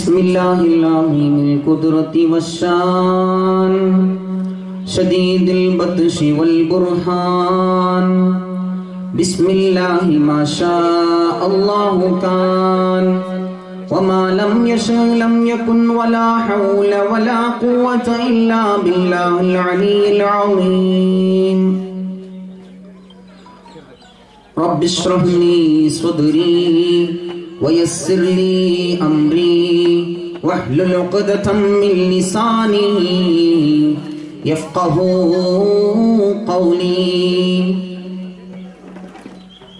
بسم الله العظيم القدرة والشان شديد البطش والبرهان. بسم الله ما شاء الله كان وما لم يشاء لم يكن ولا حول ولا قوة إلا بالله العلي العظيم. رب اشرح لي صدري ويسر لي أمري. واحلل عقدة من لساني. يفقه قولي.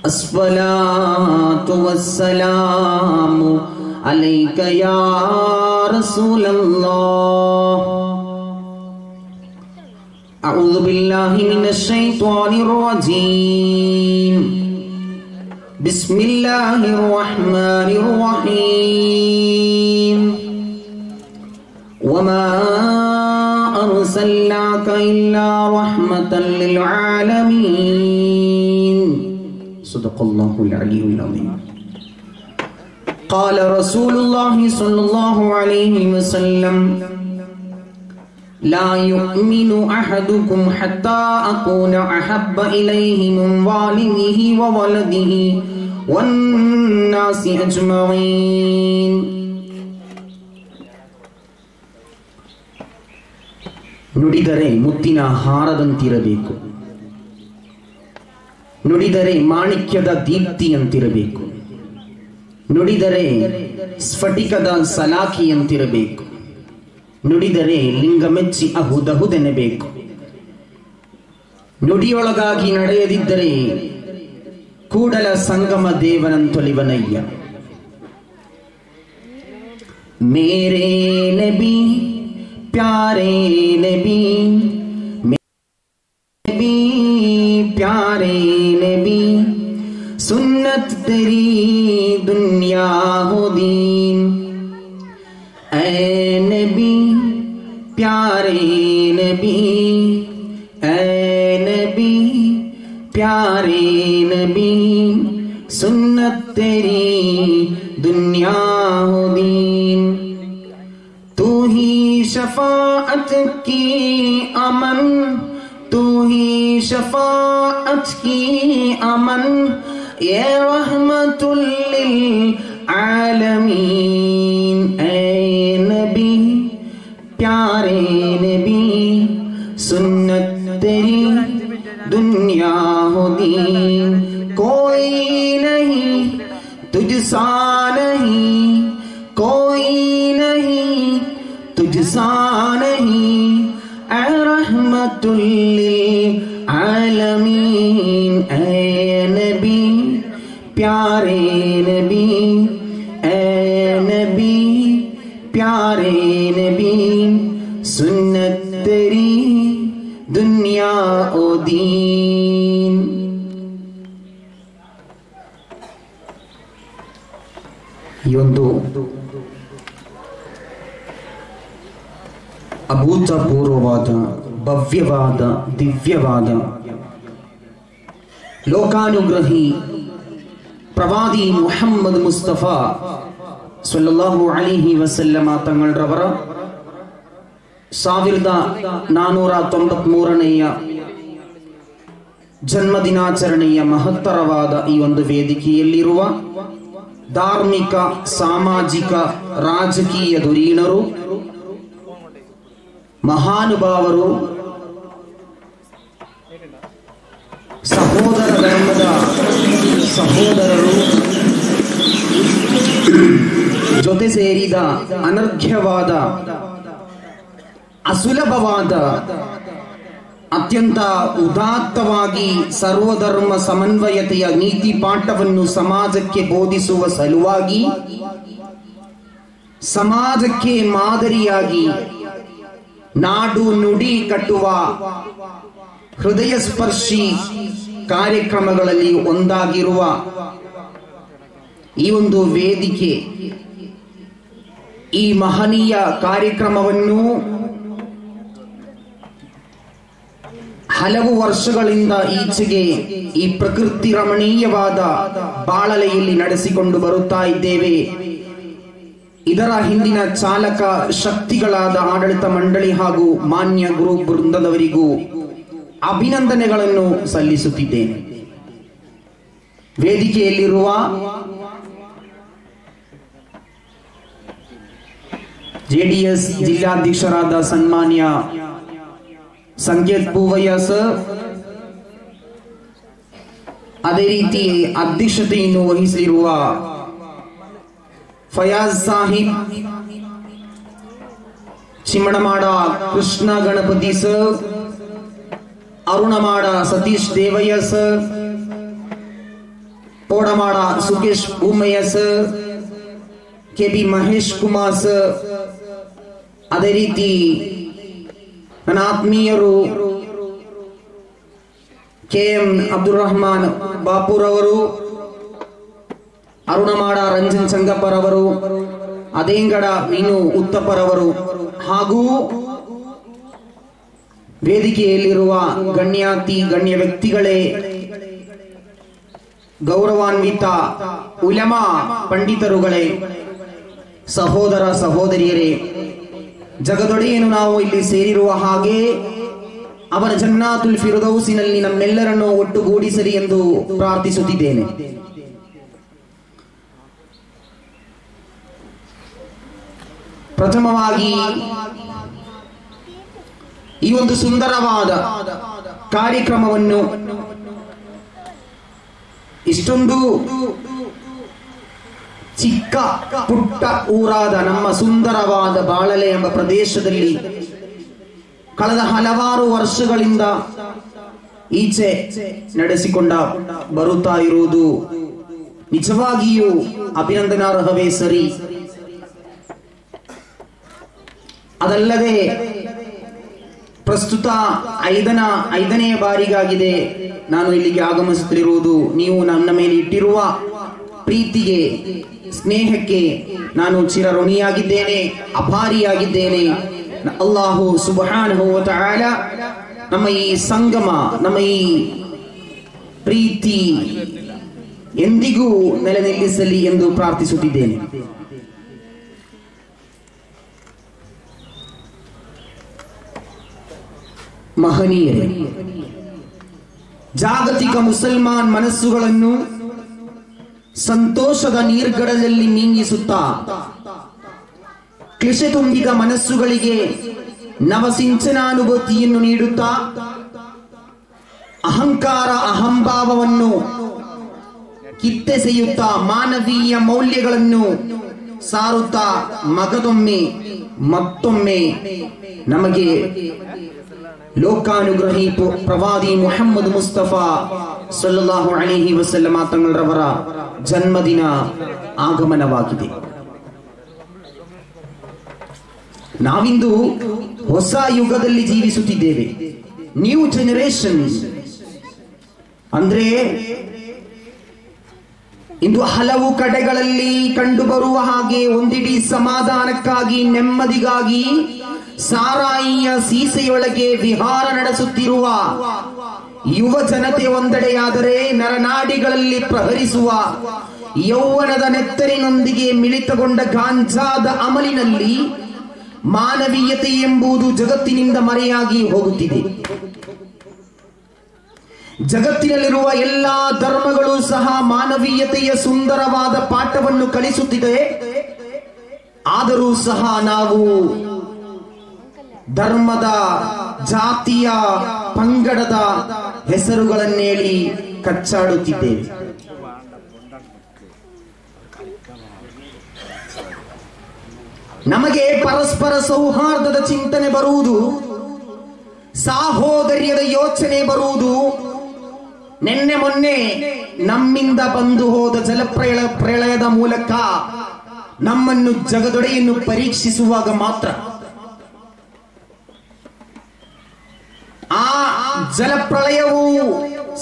الصلاة والسلام عليك يا رسول الله. أعوذ بالله من الشيطان الرجيم. بسم الله الرحمن الرحيم. وما أرسلناك إلا رحمة للعالمين. صدق الله العلي العظيم. قال رسول الله صلى الله عليه وسلم لا يؤمن أحدكم حتى أكون أحب إليه من والده وولده والناس أجمعين ನುಡಿದರೆ ಮುತ್ತಿನ ಹಾರದಂತಿರಬೇಕು ನುಡಿದರೆ ಮಾಣಿಕ್ಯದ ದೀಪ್ತಿಯಂತಿರಬೇಕು ನುಡಿದರೆ ಸ್ಫಟಿಕದ ಸಲಾಖಿಯಂತಿರಬೇಕು ನುಡಿದರೆ ಲಿಂಗ ಮೆಚ್ಚಿ ಅಹುದಹುದೆನಬೇಕು ನುಡಿಯೊಳಗಾಗಿ ನಡೆಯದಿದ್ದರೆ ಕೂಡಲ ಸಂಗಮ ದೇವನಂತೊಲಿವನಯ್ಯ ಮೇರೇ ನಬಿ ಪ್ಯಾರೇ ನಬಿ پیارے نبی، سنت تیری دنیا و دین۔ تو ہی شفاعت کی امن، تو ہی شفاعت کی امن یہ رحمت للعالمین۔ ಈ ಒಂದು ಅಭೂತಪೂರ್ವವಾದ, ಭವ್ಯವಾದ, ದಿವ್ಯವಾದ, ಲೋಕಾನುಗ್ರಹಿ ಪ್ರವಾದಿ ಮುಹಮ್ಮದ್ ಮುಸ್ತಫಾ ಸಲ್ಲಲ್ಲಾಹು ಅಲಿಹಿ ವಸಲ್ಲಮ ತಂಗಳ್ರವರ ಸಾವಿರದ ನಾನೂರ ತೊಂಬತ್ ಮೂರನೆಯ ಜನ್ಮದಿನಾಚರಣೆಯ ಮಹತ್ತರವಾದ ಈ ಒಂದು ವೇದಿಕೆಯಲ್ಲಿರುವ ಧಾರ್ಮಿಕ ಸಾಮಾಜಿಕ ರಾಜಕೀಯ ಧುರೀಣರು ಮಹಾನುಭಾವರು ಸಹೋದರ ಧರ್ಮದ ಸಹೋದರರು ಜೊತೆ ಸೇರಿದ ಅನರ್ಘ್ಯವಾದ ಅಸುಲಭವಾದ ಅತ್ಯಂತ ಉದಾತ್ತವಾಗಿ ಸರ್ವಧರ್ಮ ಸಮನ್ವಯತೆಯ ನೀತಿ ಪಾಠವನ್ನು ಸಮಾಜಕ್ಕೆ ಬೋಧಿಸುವ ಸಲುವಾಗಿ ಸಮಾಜಕ್ಕೆ ಮಾದರಿಯಾಗಿ ನಾಡು ನುಡಿ ಕಟ್ಟುವ ಹೃದಯ ಸ್ಪರ್ಶಿ ಕಾರ್ಯಕ್ರಮಗಳಲ್ಲಿ ಒಂದಾಗಿರುವ ಈ ಒಂದು ವೇದಿಕೆ ಈ ಮಹನೀಯ ಕಾರ್ಯಕ್ರಮವನ್ನು ಹಲವು ವರ್ಷಗಳಿಂದ ಈಚೆಗೆ ಈ ಪ್ರಕೃತಿ ರಮಣೀಯವಾದ ಬಾಳಲೆಯಲ್ಲಿ ನಡೆಸಿಕೊಂಡು ಬರುತ್ತಾ ಇದ್ದೇವೆ. ಇದರ ಹಿಂದಿನ ಚಾಲಕ ಶಕ್ತಿಗಳಾದ ಆಡಳಿತ ಮಂಡಳಿ ಹಾಗೂ ಮಾನ್ಯ ಗುರು ಬೃಂದದವರಿಗೂ ಅಭಿನಂದನೆಗಳನ್ನು ಸಲ್ಲಿಸುತ್ತಿದ್ದೇನೆ. ವೇದಿಕೆಯಲ್ಲಿರುವ ಜೆಡಿಎಸ್ ಜಿಲ್ಲಾಧ್ಯಕ್ಷರಾದ ಸನ್ಮಾನ್ಯ ಸಂಕೇತ್ ಪೂವಯ್ಯ ಸರ್. ಅದೇ ರೀತಿ ಅಧ್ಯಕ್ಷತೆಯನ್ನು ವಹಿಸಿರುವ Fayaz Sahib Chimmanamada Krishna Ganapathi sir, Arunamada Satish Devaiah sir, Podamada Sukesh Bhoomaiah sir, K B Mahesh Kumar sir. ಅದೇ ರೀತಿ ನನ್ನ ಆತ್ಮೀಯರು ಕೆ ಎಂ ಅಬ್ದುಲ್ ರಹಮಾನ್ ಬಾಪುರವರು, ಅರುಣಮಾಡ ರಂಜನ್ ಸಂಗಪ್ಪರವರು, ಅದೇಂಗಡ ಮೀನು ಉತ್ತಪ್ಪರವರು ಹಾಗೂ ವೇದಿಕೆಯಲ್ಲಿರುವ ಗಣ್ಯಾತಿ ಗಣ್ಯ ವ್ಯಕ್ತಿಗಳೇ, ಗೌರವಾನ್ವಿತ ಉಲಮಾ ಪಂಡಿತರುಗಳೇ, ಸಹೋದರ ಸಹೋದರಿಯರೇ ಜಗದೊಡೆಯನು ನಾವು ಇಲ್ಲಿ ಸೇರಿರುವ ಹಾಗೆ ಅವನ ಜನ್ನಾತುಲ್ ಫಿರುದೌಸಿನಲ್ಲಿ ನಮ್ಮೆಲ್ಲರನ್ನು ಒಟ್ಟುಗೂಡಿಸಲಿ ಎಂದು ಪ್ರಾರ್ಥಿಸುತ್ತಿದ್ದೇನೆ. ಪ್ರಥಮವಾಗಿ ಈ ಒಂದು ಸುಂದರವಾದ ಕಾರ್ಯಕ್ರಮವನ್ನು ಇಷ್ಟೊಂದು ಚಿಕ್ಕ ಪುಟ್ಟ ಊರಾದ ನಮ್ಮ ಸುಂದರವಾದ ಬಾಳಲೆ ಎಂಬ ಪ್ರದೇಶದಲ್ಲಿ ಕಳೆದ ಹಲವಾರು ವರ್ಷಗಳಿಂದ ಈಚೆ ನಡೆಸಿಕೊಂಡ ಬರುತ್ತಾ ಇರುವುದು ನಿಜವಾಗಿಯೂ ಅಭಿನಂದನಾರ್ಹವೇ ಸರಿ. ಅದಲ್ಲದೆ ಪ್ರಸ್ತುತ ಐದನ ಐದನೆಯ ಬಾರಿಗಾಗಿದೆ ನಾನು ಇಲ್ಲಿಗೆ ಆಗಮಿಸುತ್ತಿರುವುದು. ನೀವು ನನ್ನ ಮೇಲೆ ಇಟ್ಟಿರುವ ಪ್ರೀತಿಗೆ ಸ್ನೇಹಕ್ಕೆ ನಾನು ಚಿರಋಣಿಯಾಗಿದ್ದೇನೆ ಅಭಾರಿಯಾಗಿದ್ದೇನೆ ಅಲ್ಲಾಹು ಸುಬಹಾನಹು ತಆಲ ನಮ್ಮ ಈ ಸಂಗಮ, ನಮ್ಮ ಈ ಪ್ರೀತಿ ಎಂದಿಗೂ ನೆಲೆ ನಿಲ್ಲಿಸಲಿ ಎಂದು ಪ್ರಾರ್ಥಿಸುತ್ತಿದ್ದೇನೆ. ಮಹನೀಯರೇ, ಜಾಗತಿಕ ಮುಸಲ್ಮಾನ್ ಮನಸ್ಸುಗಳನ್ನು ಸಂತೋಷದ ನೀರ್ಗಡಲಲ್ಲಿ ನೀಂಗಿಸುತ್ತಾ ಕ್ಲಿಶೆ ತುಂಬಿದ ಮನಸ್ಸುಗಳಿಗೆ ನವಸಿಂಚನಾನುಭೂತಿಯನ್ನು ನೀಡುತ್ತಾ. ಅಹಂಕಾರ ಅಹಂಭಾವವನ್ನು ಕಿತ್ತೆಸೆಯುತ್ತಾ ಮಾನವೀಯ ಮೌಲ್ಯಗಳನ್ನು ಸಾರುತ್ತಾ ಮಗದೊಮ್ಮೆ, ಮತ್ತೊಮ್ಮೆ ನಮಗೆ ಲೋಕಾನುಗ್ರಹಿ ಪ್ರವಾದಿ ಮುಹಮ್ಮದ್ ಮುಸ್ತಫಾ ಸಲ್ಲಾಹು ಅಣಿಹಿ ವಸಲ್ಲ ತಂಗಳರವರ ಜನ್ಮದಿನ ಆಗಮನವಾಗಿದೆ. ನಾವಿಂದು ಹೊಸ ಯುಗದಲ್ಲಿ ಜೀವಿಸುತ್ತಿದ್ದೇವೆ. ನ್ಯೂ ಜನರೇಷನ್ ಅಂದ್ರೆ ಇಂದು ಹಲವು ಕಡೆಗಳಲ್ಲಿ ಕಂಡುಬರುವ ಹಾಗೆ ಒಂದಿಡಿ ಸಮಾಧಾನಕ್ಕಾಗಿ, ನೆಮ್ಮದಿಗಾಗಿ ಸಾರಾಯಿಯ ಸೀಸೆಯೊಳಗೆ ವಿಹಾರ ನಡೆಸುತ್ತಿರುವ ಯುವ ಜನತೆ ಒಂದೆಡೆಯಾದರೆ ನರನಾಡಿಗಳಲ್ಲಿ ಪ್ರಹರಿಸುವ ಯೌವನದ ನೆತ್ತರಿನೊಂದಿಗೆ ಮಿಳಿತಗೊಂಡ ಗಾಂಜಾದ ಅಮಲಿನಲ್ಲಿ ಮಾನವೀಯತೆ ಎಂಬುದು ಜಗತ್ತಿನಿಂದ ಮರೆಯಾಗಿ ಹೋಗುತ್ತಿದೆ. ಜಗತ್ತಿನಲ್ಲಿರುವ ಎಲ್ಲಾ ಧರ್ಮಗಳು ಸಹ ಮಾನವೀಯತೆಯ ಸುಂದರವಾದ ಪಾಠವನ್ನು ಕಲಿಸುತ್ತಿದೆ. ಆದರೂ ಸಹ ನಾವು ಧರ್ಮದ ಜಾತಿಯ ಪಂಗಡದ ಹೆಸರುಗಳನ್ನೇಳಿ ಕಚ್ಚಾಡುತ್ತಿದ್ದೇವೆ. ನಮಗೆ ಪರಸ್ಪರ ಸೌಹಾರ್ದದ ಚಿಂತನೆ ಬರುವುದು, ಸಾಹೋದರ್ಯದ ಯೋಚನೆ ಬರುವುದು, ನಿನ್ನೆ ಮೊನ್ನೆ ನಮ್ಮಿಂದ ಬಂದು ಹೋದ ಜಲಪ್ರಳ ಪ್ರಳಯದ ಮೂಲಕ ನಮ್ಮನ್ನು ಜಗದೊಡೆಯನ್ನು ಪರೀಕ್ಷಿಸುವಾಗ ಮಾತ್ರ. ಆ ಜಲಪ್ರಳಯವು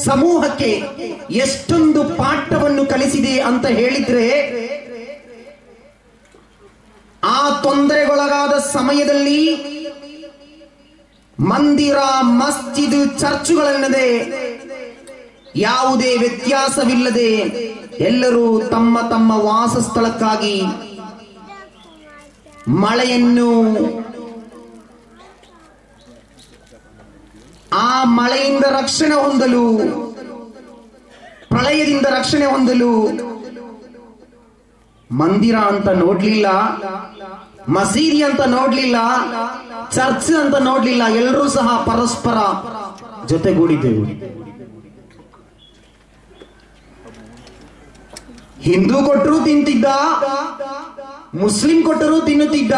ಸಮೂಹಕ್ಕೆ ಎಷ್ಟೊಂದು ಪಾಠವನ್ನು ಕಲಿಸಿದೆ ಅಂತ ಹೇಳಿದ್ರೆ, ಆ ತೊಂದರೆಗೊಳಗಾದ ಸಮಯದಲ್ಲಿ ಮಂದಿರ, ಮಸ್ಜಿದ್ ಚರ್ಚುಗಳೆನ್ನದೆ ಯಾವುದೇ ವ್ಯತ್ಯಾಸವಿಲ್ಲದೆ ಎಲ್ಲರೂ ತಮ್ಮ ತಮ್ಮ ವಾಸಸ್ಥಳಕ್ಕಾಗಿ ಮಳೆಯನ್ನು ಆ ಮಳೆಯಿಂದ ರಕ್ಷಣೆ ಹೊಂದಲು, ಪ್ರಳಯದಿಂದ ರಕ್ಷಣೆ ಹೊಂದಲು, ಮಂದಿರ ಅಂತ ನೋಡ್ಲಿಲ್ಲ, ಮಸೀದಿ ಅಂತ ನೋಡ್ಲಿಲ್ಲ, ಚರ್ಚ್ ಅಂತ ನೋಡ್ಲಿಲ್ಲ, ಎಲ್ಲರೂ ಸಹ ಪರಸ್ಪರ ಜೊತೆಗೂಡಿದ್ದೆವು ಹಿಂದೂ ಕೊಟ್ಟರು ತಿಂತಿದ್ದ, ಮುಸ್ಲಿಂ ಕೊಟ್ಟರು ತಿನ್ನುತ್ತಿದ್ದ,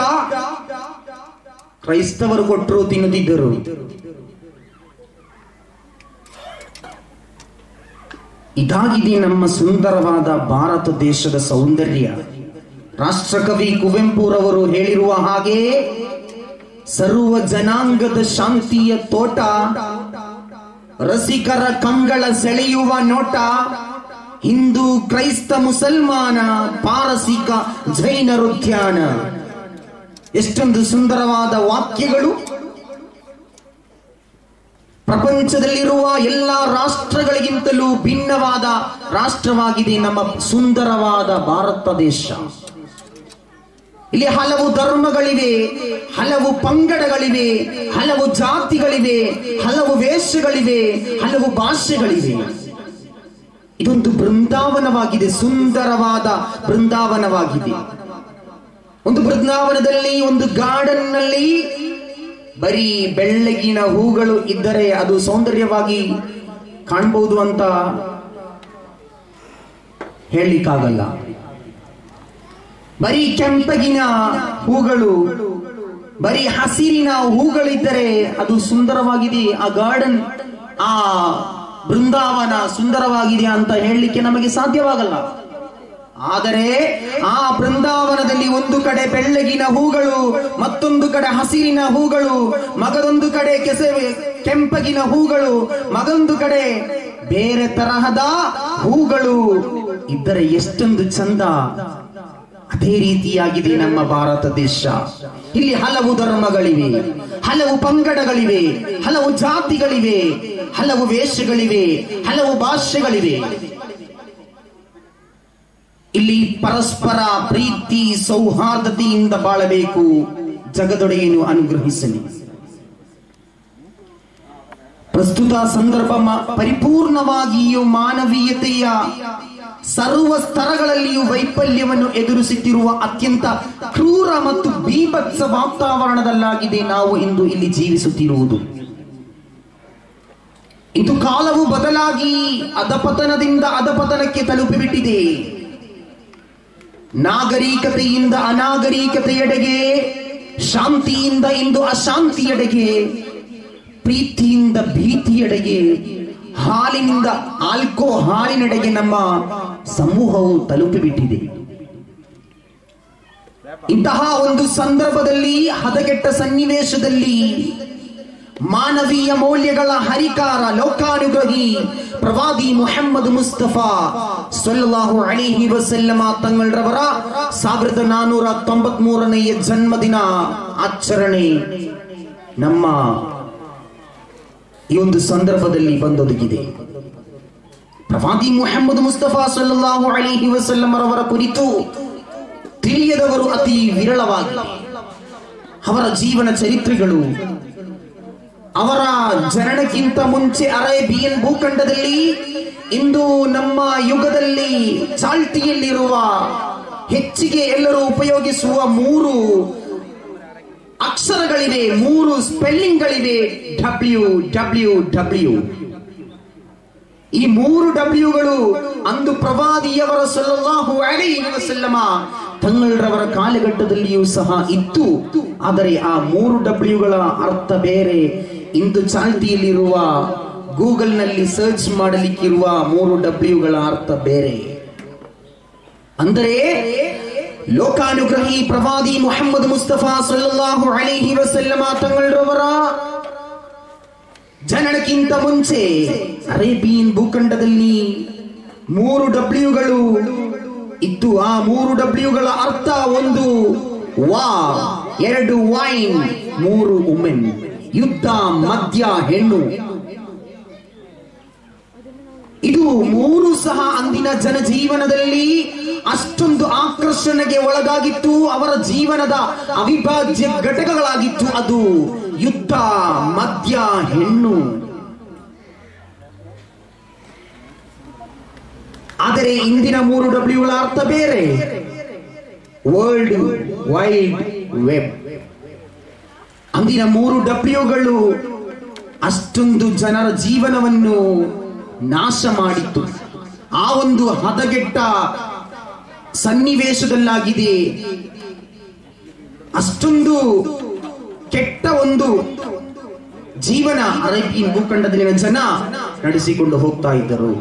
ಕ್ರೈಸ್ತವರು ಕೊಟ್ಟರು ತಿನ್ನುತ್ತಿದ್ದರು. ಇದಾಗಿದೆ ನಮ್ಮ ಸುಂದರವಾದ ಭಾರತ ದೇಶದ ಸೌಂದರ್ಯ. ರಾಷ್ಟ್ರಕವಿ ಕುವೆಂಪುರವರು ಹೇಳಿರುವ ಹಾಗೆ ಸರ್ವ ಜನಾಂಗದ ಶಾಂತಿಯ ತೋಟ, ರಸಿಕರ ಕಂಗಳ ಸೆಳೆಯುವ ನೋಟ, ಹಿಂದೂ ಕ್ರೈಸ್ತ ಮುಸಲ್ಮಾನ ಪಾರಸಿಕ ಜೈನರು ಧ್ಯಾನ ಎಷ್ಟೊಂದು ಸುಂದರವಾದ ವಾಕ್ಯಗಳು ಪ್ರಪಂಚದಲ್ಲಿರುವ ಎಲ್ಲ ರಾಷ್ಟ್ರಗಳಿಗಿಂತಲೂ ಭಿನ್ನವಾದ ರಾಷ್ಟ್ರವಾಗಿದೆ ನಮ್ಮ ಸುಂದರವಾದ ಭಾರತ ದೇಶ. ಇಲ್ಲಿ ಹಲವು ಧರ್ಮಗಳಿವೆ, ಹಲವು ಪಂಗಡಗಳಿವೆ, ಹಲವು ಜಾತಿಗಳಿವೆ, ಹಲವು ವೇಷಗಳಿವೆ, ಹಲವು ಭಾಷೆಗಳಿವೆ. ಇದೊಂದು ಬೃಂದಾವನವಾಗಿದೆ, ಸುಂದರವಾದ ಬೃಂದಾವನವಾಗಿದೆ. ಒಂದು ಬೃಂದಾವನದಲ್ಲಿ, ಒಂದು ಗಾರ್ಡನ್ನಲ್ಲಿ ಬರೀ ಬೆಳ್ಳಗಿನ ಹೂಗಳು ಇದ್ದರೆ ಅದು ಸೌಂದರ್ಯವಾಗಿ ಕಾಣಬಹುದು ಅಂತ ಹೇಳಲಿಕ್ಕಾಗಲ್ಲ. ಬರೀ ಕೆಂಪಗಿನ ಹೂಗಳು, ಬರೀ ಹಸಿರಿನ ಹೂಗಳಿದ್ದರೆ ಅದು ಸುಂದರವಾಗಿದೆ, ಆ ಗಾರ್ಡನ್ ಆ ಬೃಂದಾವನ ಸುಂದರವಾಗಿದೆ ಅಂತ ಹೇಳಲಿಕ್ಕೆ ನಮಗೆ ಸಾಧ್ಯವಾಗಲ್ಲ. ಆದರೆ ಆ ಬೃಂದಾವನದಲ್ಲಿ ಒಂದು ಕಡೆ ಬೆಳ್ಳಗಿನ ಹೂಗಳು, ಮತ್ತೊಂದು ಕಡೆ ಹಸಿರಿನ ಹೂಗಳು, ಮಗದೊಂದು ಕಡೆ ಕೆಸೆ, ಕೆಂಪಗಿನ ಹೂಗಳು ಮಗೊಂದು ಕಡೆ ಬೇರೆ ತರಹದ ಹೂಗಳು. ಇದ್ದರೆ ಎಷ್ಟೊಂದು ಚಂದ. ಅದೇ ರೀತಿಯಾಗಿದೆ ನಮ್ಮ ಭಾರತ ದೇಶ. ಇಲ್ಲಿ ಹಲವು ಧರ್ಮಗಳಿವೆ, ಹಲವು ಪಂಗಡಗಳಿವೆ, ಹಲವು ಜಾತಿಗಳಿವೆ, ಹಲವು ವೇಷಗಳಿವೆ, ಹಲವು ಭಾಷೆಗಳಿವೆ ಇಲ್ಲಿ ಪರಸ್ಪರ ಪ್ರೀತಿ ಸೌಹಾರ್ದತೆಯಿಂದ ಬಾಳಬೇಕು. ಜಗದೊಡೆಯನ್ನು ಅನುಗ್ರಹಿಸಲಿ. ಪ್ರಸ್ತುತ ಸಂದರ್ಭ ಪರಿಪೂರ್ಣವಾಗಿಯೂ ಮಾನವೀಯತೆಯ ಸರ್ವ ಸ್ತರಗಳಲ್ಲಿಯೂ ವೈಫಲ್ಯವನ್ನು ಎದುರಿಸುತ್ತಿರುವ ಅತ್ಯಂತ ಕ್ರೂರ ಮತ್ತು ಬೀಭತ್ಸ ವಾತಾವರಣದಲ್ಲಾಗಿದೆ ನಾವು ಇಂದು ಇಲ್ಲಿ ಜೀವಿಸುತ್ತಿರುವುದು. ಇದು ಕಾಲವು ಬದಲಾಗಿ ಅಧಪತನದಿಂದ ಅಧಪತನಕ್ಕೆ ತಲುಪಿಬಿಟ್ಟಿದೆ. ನಾಗರಿಕತೆಯಿಂದ ಅನಾಗರಿಕತೆಯೆಡೆಗೆ, ಶಾಂತಿಯಿಂದ ಇಂದು ಅಶಾಂತಿಯೆಡೆಗೆ, ಪ್ರೀತಿಯಿಂದ ಭೀತಿಯೆಡೆಗೆ, ಹಾಲಿನಿಂದ ಆಲ್ಕೋ ಹಾಲಿನೆಡೆಗೆ ನಮ್ಮ ಸಮೂಹವು ತಲುಪಿಬಿಟ್ಟಿದೆ. ಇಂತಹ ಒಂದು ಸಂದರ್ಭದಲ್ಲಿ ಹದಗೆಟ್ಟ ಸನ್ನಿವೇಶದಲ್ಲಿ ಮಾನವೀಯ ಮೌಲ್ಯಗಳ ಹರಿಕಾರ ಲೋಕಾನುಗ್ರಹಿ ಪ್ರವಾದಿ ಮೊಹಮ್ಮದ್ ಮುಸ್ತಫಾ ಸೊಲ್ಲಾಹು ಅಲಿಹಿ ವಸಲ್ಲಮ ತಂಗಳರವರ ಸಾವಿರದ ನಾನೂರ ತೊಂಬತ್ ಮೂರನೆಯ ಜನ್ಮದಿನ ಆಚರಣೆ. ನಮ್ಮ ಈ ಒಂದು ಸಂದರ್ಭದಲ್ಲಿ ಬಂದೊದಗಿದೆ. ಪ್ರವಾದಿ ಮೊಹಮ್ಮದ್ ಮುಸ್ತಫಾ ಸಲ್ಲಲ್ಲಾಹು ಅಲಿಹಿ ವಸಲ್ಲಮರವರ ಕುರಿತು ತಿಳಿಯದವರು ಅತಿ ವಿರಳವಾಗಿ ಅವರ ಜೀವನ ಚರಿತ್ರೆಗಳು ಅವರ ಜನನಕ್ಕಿಂತ ಮುಂಚೆ ಅರೇಬಿಯನ್ ಭೂಖಂಡದಲ್ಲಿ ಇಂದು ನಮ್ಮ ಯುಗದಲ್ಲಿ ಚಾಲ್ತಿಯಲ್ಲಿರುವ ಹೆಚ್ಚಿಗೆ ಎಲ್ಲರೂ ಉಪಯೋಗಿಸುವ ಮೂರು ಅಕ್ಷರಗಳಿವೆ, ಮೂರು ಸ್ಪೆಲ್ಲಿಂಗ್ಗಳಿವೆ ಡಬ್ಲ್ಯೂ ಡಬ್ಲ್ಯೂ ಡಬ್ಲ್ಯೂ ಈ ಮೂರು ಡಬ್ಲ್ಯೂಗಳು ಅಂದು ಪ್ರವಾದಿಯವರ ಅಲೈಹಿ ವಸಲ್ಲಮ ತಂಗಳರವರ ಕಾಲಘಟ್ಟದಲ್ಲಿಯೂ ಸಹ ಇತ್ತು. ಆದರೆ ಆ ಮೂರು ಡಬ್ಲ್ಯೂಗಳ ಅರ್ಥ ಬೇರೆ. ಇಂದು ಚಾಲ್ತಿಯಲ್ಲಿರುವ ಗೂಗಲ್ನಲ್ಲಿ ಸರ್ಚ್ ಮಾಡಲಿಕ್ಕಿರುವ ಮೂರು ಡಬ್ಲ್ಯೂಗಳ ಅರ್ಥ ಬೇರೆ. ಅಂದರೆ, ಲೋಕಾನುಗ್ರಹಿ ಪ್ರವಾದಿ ಮೊಹಮ್ಮದ್ ಮುಸ್ತಫಾ ಸಲ್ಲಲ್ಲಾಹು ಅಲೈಹಿ ವಸಲ್ಲಮ ತಂಗಳರವರ ಜನನಕ್ಕಿಂತ ಮುಂಚೆ ಅರೇಬಿಯನ್ ಭೂಖಂಡದಲ್ಲಿ ಮೂರು ಡಬ್ಲ್ಯೂಗಳು ಇತ್ತು ಆ ಮೂರು ಡಬ್ಲ್ಯೂಗಳ ಅರ್ಥ ಒಂದು ವಾ, ಎರಡು ವೈನ್, ಮೂರು ಉಮೆನ್. ಯುದ್ಧ ಮದ್ಯ ಹೆಣ್ಣು. ಇದು ಮೂರು ಸಹ ಅಂದಿನ ಜನಜೀವನದಲ್ಲಿ ಅಷ್ಟೊಂದು ಆಕರ್ಷಣೆಗೆ ಒಳಗಾಗಿತ್ತು. ಅವರ ಜೀವನದ ಅವಿಭಾಜ್ಯ ಘಟಕಗಳಾಗಿತ್ತು ಅದು ಯುದ್ಧ ಮದ್ಯ ಹೆಣ್ಣು. ಆದರೆ ಇಂದಿನ ಮೂರು ಡಬ್ಲ್ಯೂಗಳ ಅರ್ಥ ಬೇರೆ. ವರ್ಲ್ಡ್ ವೈಡ್ ವೆಬ್ ಅಂದಿನ ಮೂರು ಡಬ್ಲ್ಯೂಗಳು ಅಷ್ಟೊಂದು ಜನರ ಜೀವನವನ್ನು ನಾಶ ಮಾಡಿತ್ತು. ಆ ಒಂದು ಹದಗೆಟ್ಟ ಸನ್ನಿವೇಶದಲ್ಲಾಗಿದೆ. ಅಷ್ಟೊಂದು ಕೆಟ್ಟ ಒಂದು ಜೀವನ ಅರೇಬಿಯನ್ ಭೂಖಂಡದಲ್ಲಿನ ಜನ ನಡೆಸಿಕೊಂಡು ಹೋಗ್ತಾ ಇದ್ದರು.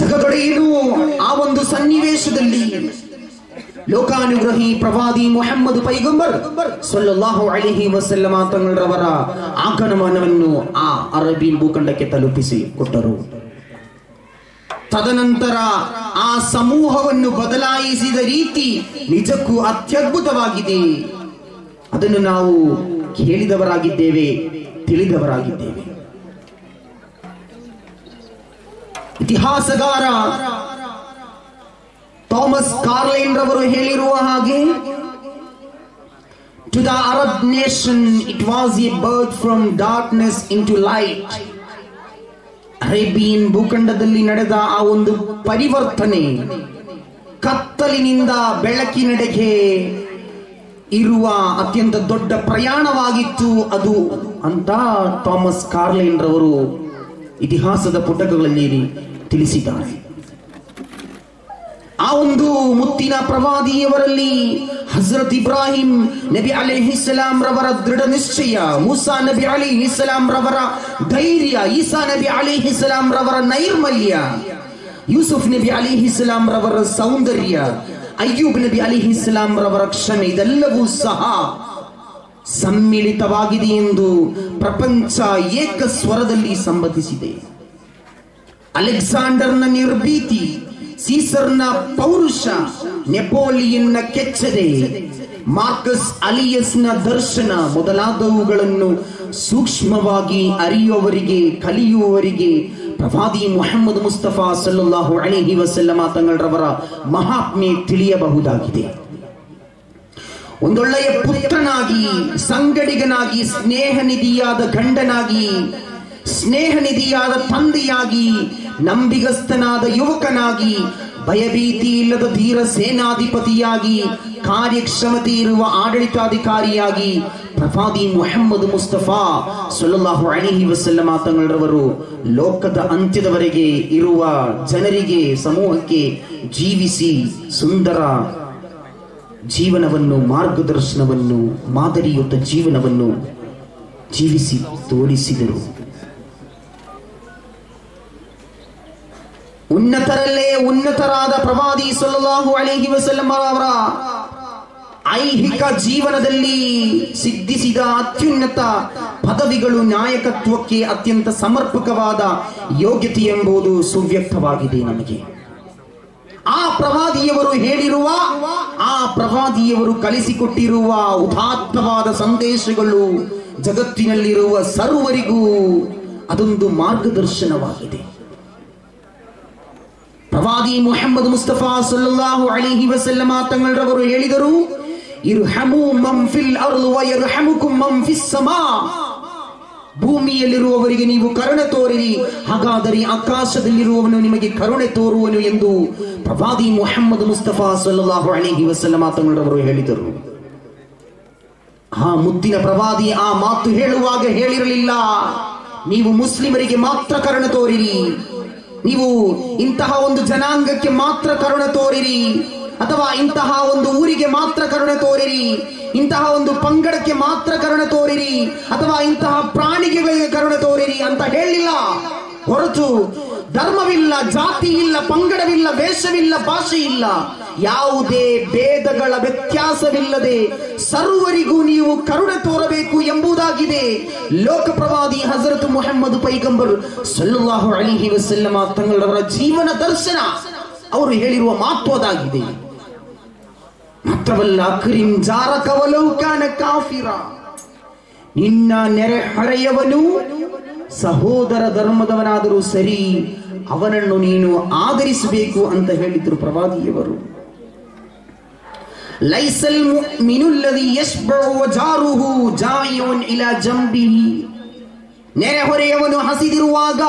ಜಗದೊಡೆಯನು ಆ ಒಂದು ಸನ್ನಿವೇಶದಲ್ಲಿ ಲೋಕಾನುಗ್ರಹಿ ಪ್ರವಾದಿ ಮೊಹಮ್ಮದ್ ಪೈಗಂಬರ್ ಸಲ್ಲಲ್ಲಾಹು ಅಲಿಹಿ ವಸಲ್ಲಮ ತಂಗಳವರ ಆಗಮನವನ್ನು ಆ ಅರಬಿ ಭೂಖಂಡಕ್ಕೆ ತಲುಪಿಸಿ ಕೊಟ್ಟರು ತದನಂತರ ಆ ಸಮೂಹವನ್ನು ಬದಲಾಯಿಸಿದ ರೀತಿ ನಿಜಕ್ಕೂ ಅತ್ಯದ್ಭುತವಾಗಿದೆ. ಅದನ್ನು ನಾವು ಕೇಳಿದವರಾಗಿದ್ದೇವೆ, ತಿಳಿದವರಾಗಿದ್ದೇವೆ. ಇತಿಹಾಸಗಾರ ಥಾಮಸ್ ಕಾರ್ಲೈನ್ ರವರು ಹೇಳಿರುವ ಹಾಗೆ to the Arab nation it was a birth from darkness into light Arabian ಭೂಖಂಡದಲ್ಲಿ ನಡೆದ ಆ ಒಂದು ಪರಿವರ್ತನೆ, ಕತ್ತಲಿನಿಂದ ಬೆಳಕಿನೆಡೆಗೆ ಇರುವ ಅತ್ಯಂತ ದೊಡ್ಡ ಪ್ರಯಾಣವಾಗಿತ್ತು. ಅದು ಅಂತ ಥಾಮಸ್ ಕಾರ್ಲೈನ್ ರವರು ಇತಿಹಾಸದ ಪುಟಗಳಲ್ಲಿ ತಿಳಿಸಿದ್ದಾರೆ. ಆ ಒಂದು ಮುತ್ತಿನ ಪ್ರವಾದಿಯವರಲ್ಲಿ ಹಜರತ್ ಇಬ್ರಾಹಿಂ ನಬಿ ಅಲಿಹಿಸ್ಲಾಂ ರವರ ದೃಢ ನಿಶ್ಚಯ, ಮೂಸಾ ನಬಿ ಅಲಿಹಿಸ್ಲಾಂ ರವರ ಧೈರ್ಯ, ಈಸಾ ನಬಿ ಅಲಿಹಿಸ್ಲಾಂ ರವರ ನೈರ್ಮಲ್ಯ, ಯೂಸುಫ್ ನಬಿ ಅಲಿಹಿಸ್ಲಾಂ ರವರ ಸೌಂದರ್ಯ, ಅಯ್ಯೂಬ್ ನಬಿ ಅಲಿಹಿಸ್ಲಾಂ ರವರ ಕ್ಷಮೆ, ಇದೆಲ್ಲವೂ ಸಹ ಸಮ್ಮಿಳಿತವಾಗಿದೆ ಎಂದು ಪ್ರಪಂಚ ಏಕ ಸ್ವರದಲ್ಲಿ ಸಂಬಂಧಿಸಿದೆ. ಅಲೆಕ್ಸಾಂಡರ್ನ ನಿರ್ಭೀತಿ ಸೀಸರ್ನ ಪೌರುಷ ನೆಪೋಲಿಯನ್ನ ಕೆಚ್ಚದೆ. ಮಾರ್ಕಸ್ ಅಲಿಯಸ್ನ ದರ್ಶನ ಮೊದಲಾದವುಗಳನ್ನು ಸೂಕ್ಷ್ಮವಾಗಿ ಅರಿಯುವವರಿಗೆ, ಕಲಿಯುವವರಿಗೆ ಪ್ರವಾದಿ ಮೊಹಮ್ಮದ್ ಮುಸ್ತಫಾ ಸಲ್ಲಾಹು ಅಲಿಹಿ ವಸಲ್ಲಮ ತಂಗಳರವರ ಮಹಾತ್ಮೆ ತಿಳಿಯಬಹುದಾಗಿದೆ. ಒಂದೊಳ್ಳೆಯ ಪುತ್ರನಾಗಿ, ಸಂಗಡಿಗನಾಗಿ ಸ್ನೇಹ ನಿಧಿಯಾದ ಗಂಡನಾಗಿ ಸ್ನೇಹ ನಿಧಿಯಾದ ತಂದೆಯಾಗಿ ನಂಬಿಗಸ್ತನಾದ ಯುವಕನಾಗಿ ಭಯಭೀತಿ ಇಲ್ಲದ ಧೀರ ಸೇನಾಧಿಪತಿಯಾಗಿ ಕಾರ್ಯಕ್ಷಮತೆ ಇರುವ ಆಡಳಿತಾಧಿಕಾರಿಯಾಗಿ ಪ್ರಫಾದಿ ಮೊಹಮ್ಮದ್ ಮುಸ್ತಫಾ ಸಲ್ಲಲ್ಲಾಹು ಅಣಿಹಿ ವಸಲ್ಲಮ ತಂಗಳವರು ಲೋಕದ ಅಂತ್ಯದವರೆಗೆ ಇರುವ ಜನರಿಗೆ, ಸಮೂಹಕ್ಕೆ ಜೀವಿಸಿ ಸುಂದರ ಜೀವನವನ್ನು, ಮಾರ್ಗದರ್ಶನವನ್ನು, ಮಾದರಿಯುತ ಜೀವನವನ್ನು ಜೀವಿಸಿ ತೋರಿಸಿದರು. ಉನ್ನತರಲ್ಲೇ ಉನ್ನತರಾದ ಪ್ರವಾದಿ ಸಲ್ಲಲ್ಲಾಹು ಅಲಿಹಿ ವಸಲ್ಲಮ ಅವರ ಐಹಿಕ ಜೀವನದಲ್ಲಿ ಸಿದ್ಧಿಸಿದ ಅತ್ಯುನ್ನತ ಪದವಿಗಳು ನಾಯಕತ್ವಕ್ಕೆ ಅತ್ಯಂತ ಸಮರ್ಪಕವಾದ ಯೋಗ್ಯತೆ ಎಂಬುದು ಸುವ್ಯಕ್ತವಾಗಿದೆ ನಮಗೆ. ಆ ಪ್ರವಾದಿಯವರು ಹೇಳಿರುವ, ಆ ಪ್ರವಾದಿಯವರು ಕಲಿಸಿಕೊಟ್ಟಿರುವ ಉದಾತ್ತವಾದ ಸಂದೇಶಗಳು ಜಗತ್ತಿನಲ್ಲಿರುವ ಸರ್ವರಿಗೂ ಅದೊಂದು ಮಾರ್ಗದರ್ಶನವಾಗಿದೆ. ಪ್ರವಾದಿ ಮುಹಮ್ಮದ್ ಮುಸ್ತಫಾ ಸಲ್ಲಲ್ಲಾಹು ಅಲಿಹಿ ವಸಲ್ಲಮ ತಂಗಳವರು ಹೇಳಿದರು, ಇರ್ಹಮು ಮಂ ಫಿಲ್ ಅರ್ದು ವಯರ್ಹಮುಕುಂ ಮಂ ಫಿಸ್ ಸಮಾ. ಭೂಮಿಯಲ್ಲಿರುವವರಿಗೆ ನೀವು ಕರುಣೆ ತೋರಿರಿ, ಹಾಗಾದರೆ ಆಕಾಶದಲ್ಲಿರುವವನು ನಿಮಗೆ ಕರುಣೆ ತೋರುವನು ಎಂದು ಪ್ರವಾದಿ ಮೊಹಮ್ಮದ್ ಮುಸ್ತಫಾ ಸಲ್ಲಲ್ಲಾಹು ಅಲಿಹಿ ವಸಲ್ಲಮ ತಂಗಳವರು ಹೇಳಿದರು. ಆ ಮುದ್ದಿನ ಪ್ರವಾದಿ ಆ ಮಾತು ಹೇಳುವಾಗ ಹೇಳಿರಲಿಲ್ಲ, ನೀವು ಮುಸ್ಲಿಮರಿಗೆ ಮಾತ್ರ ಕರುಣೆ ತೋರಿರಿ ನೀವು ಇಂತಹ ಒಂದು ಜನಾಂಗಕ್ಕೆ ಮಾತ್ರ ಕರುಣೆ ತೋರಿರಿ, ಅಥವಾ ಇಂತಹ ಒಂದು ಊರಿಗೆ ಮಾತ್ರ ಕರುಣೆ ತೋರಿರಿ, ಇಂತಹ ಒಂದು ಪಂಗಡಕ್ಕೆ ಮಾತ್ರ ಕರುಣೆ ತೋರಿರಿ, ಅಥವಾ ಇಂತಹ ಪ್ರಾಣಿಗಳಿಗೆ ಕರುಣೆ ತೋರಿರಿ ಅಂತ ಹೇಳಿಲ್ಲ. ಹೊರತು ಧರ್ಮವಿಲ್ಲ ಜಾತಿ ಇಲ್ಲ ಪಂಗಡವಿಲ್ಲ, ವೇಷವಿಲ್ಲ ಭಾಷೆ ಇಲ್ಲ ಯಾವುದೇ ಭೇದಗಳ ವ್ಯತ್ಯಾಸವಿಲ್ಲದೆ ಸರ್ವರಿಗೂ ನೀವು ಕರುಣೆ ತೋರಬೇಕು ಎಂಬುದಾಗಿದೆ. ಲೋಕಪ್ರವಾದಿ ಹಜರತ್ ಮೊಹಮ್ಮದ್ ಪೈಗಂಬರ್ ಸಲ್ಲಾಹು ಅಲಿಹಿ ವಸಲ್ಲಮ ತಂಗಳವರ ಜೀವನ ದರ್ಶನ. ಅವರು ಹೇಳಿರುವ ಮಾತು ಅದಾಗಿದೆ. ಮಾತ್ರವಲ್ಲ, ಕರಿಂ ಜಾರ ಕವಲೌಕಾನ ಕಾಫಿರ. ನಿನ್ನ ನೆರೆ ಹಳೆಯವನು ಸಹೋದರ ಧರ್ಮದವನಾದರೂ ಸರಿ ಅವನನ್ನು ನೀನು ಆದರಿಸಬೇಕು ಅಂತ ಹೇಳಿದ್ರು ಪ್ರವಾದಿಯವರು. ಲೈಸಲ್ ಮಿನುಲ್ಲದಿ ಜಾರುಹು ಜಾಯೋನ್ ಇಲಾ ಜಂಬಿಹಿ. ನೆರೆಹೊರೆಯವನು ಹಸಿದಿರುವಾಗ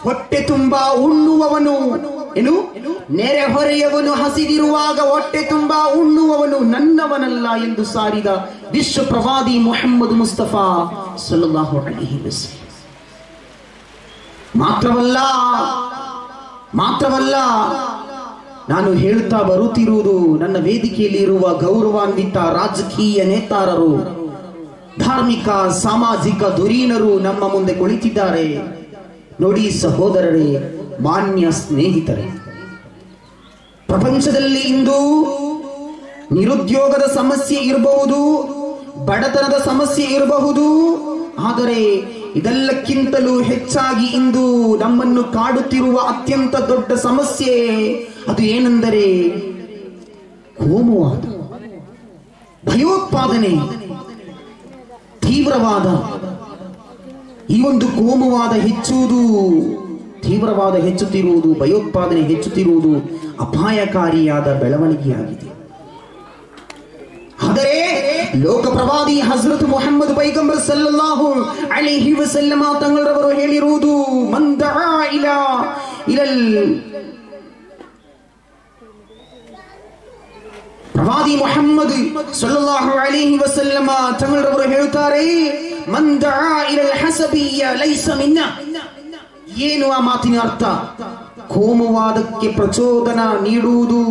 ಹೊಟ್ಟೆ ತುಂಬಾ ಉಣ್ಣುವವನು. ಏನು? ನೆರೆಹೊರೆಯವನು ಹಸಿದಿರುವಾಗ ಹೊಟ್ಟೆ ತುಂಬಾ ಉಣ್ಣುವವನು ನನ್ನವನಲ್ಲ ಎಂದು ಸಾರಿದ ವಿಶ್ವ ಪ್ರವಾದಿ ಮೊಹಮ್ಮದ್ ಮುಸ್ತಫಾ ಸಲ್ಲಲ್ಲಾಹು ಅಲೈಹಿ ಮಾತ್ರವಲ್ಲ ಮಾತ್ರವಲ್ಲ, ನಾನು ಹೇಳ್ತಾ ಬರುತ್ತಿರುವುದು ನನ್ನ ವೇದಿಕೆಯಲ್ಲಿ ಇರುವ ಗೌರವಾನ್ವಿತ ರಾಜಕೀಯ ನೇತಾರರು, ಧಾರ್ಮಿಕ, ಸಾಮಾಜಿಕ ಧುರೀಣರು ನಮ್ಮ ಮುಂದೆ ಕುಳಿತಿದ್ದಾರೆ. ನೋಡಿ ಸಹೋದರರೇ, ಮಾನ್ಯ ಸ್ನೇಹಿತರೇ, ಪ್ರಪಂಚದಲ್ಲಿ ಇಂದು ನಿರುದ್ಯೋಗದ ಸಮಸ್ಯೆ ಇರಬಹುದು, ಬಡತನದ ಸಮಸ್ಯೆ ಇರಬಹುದು, ಆದರೆ ಇದೆಲ್ಲಕ್ಕಿಂತಲೂ ಹೆಚ್ಚಾಗಿ ಇಂದು ನಮ್ಮನ್ನು ಕಾಡುತ್ತಿರುವ ಅತ್ಯಂತ ದೊಡ್ಡ ಸಮಸ್ಯೆ ಅದು ಏನೆಂದರೆ ಕೋಮುವಾದ, ಭಯೋತ್ಪಾದನೆ, ತೀವ್ರವಾದ. ಈ ಒಂದು ಕೋಮುವಾದ ಹೆಚ್ಚುವುದು, ತೀವ್ರವಾದ ಹೆಚ್ಚುತ್ತಿರುವುದು, ಭಯೋತ್ಪಾದನೆ ಹೆಚ್ಚುತ್ತಿರುವುದು ಅಪಾಯಕಾರಿಯಾದ ಬೆಳವಣಿಗೆಯಾಗಿದೆ. ಲೋಕ ಪ್ರವಾದಿ ಹಜರತ್ ಮೊಹಮ್ಮದ್ ಪೈಗಂಬರ್ ಸಲ್ಲಲ್ಲಾಹು ಅಲೈಹಿ ವಸಲ್ಲಮ ತಂಗಳರವರು ಹೇಳಿರುವುದು ಮಂದಾ ಇಲ ಇಲಲ್ ಪ್ರವಾದಿ ಮೊಹಮ್ಮದ್ ಸಲ್ಲಲ್ಲಾಹು ಅಲೈಹಿ ವಸಲ್ಲಮ ತಂಗಳರವರು ಹೇಳುತ್ತಾರೆ ಮಂದಾ ಇಲಲ್ ಹಸಬಿಯ ಲೈಸ ಮಿನ್ನ ಏನು ಆ ಮಾತಿನ ಅರ್ಥ ಕೋಮುವಾದಕ್ಕೆ ಪ್ರಚೋದನ ನೀಡುವುದು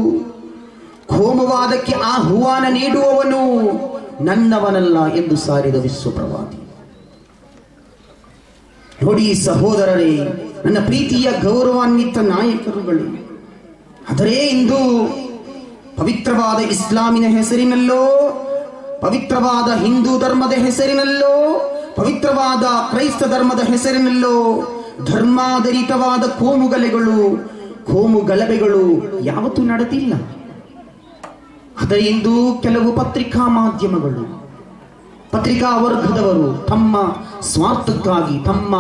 ಕೋಮುವಾದಕ್ಕೆ ಆಹ್ವಾನ ನೀಡುವವನು ನನ್ನವನಲ್ಲ ಎಂದು ಸಾರಿದ ವಿಶ್ವಪ್ರವಾದಿ. ನೋಡಿ ಸಹೋದರರೇ, ನನ್ನ ಪ್ರೀತಿಯ ಗೌರವಾನ್ವಿತ ನಾಯಕರುಗಳು ಆದರೆ ಇಂದು ಪವಿತ್ರವಾದ ಇಸ್ಲಾಮಿನ ಹೆಸರಿನಲ್ಲೋ, ಪವಿತ್ರವಾದ ಹಿಂದೂ ಧರ್ಮದ ಹೆಸರಿನಲ್ಲೋ, ಪವಿತ್ರವಾದ ಕ್ರೈಸ್ತ ಧರ್ಮದ ಹೆಸರಿನಲ್ಲೋ, ಧರ್ಮಾಧರಿತವಾದ ಕೋಮುಗಲೆಗಳು ಕೋಮು ಗಲಭೆಗಳು ಯಾವತ್ತೂ ನಡೆದಿಲ್ಲ. ಆದರೆ ಇಂದು ಕೆಲವು ಪತ್ರಿಕಾ ಮಾಧ್ಯಮಗಳು, ಪತ್ರಿಕಾ ವರ್ಗದವರು ತಮ್ಮ ಸ್ವಾರ್ಥಕ್ಕಾಗಿ, ತಮ್ಮ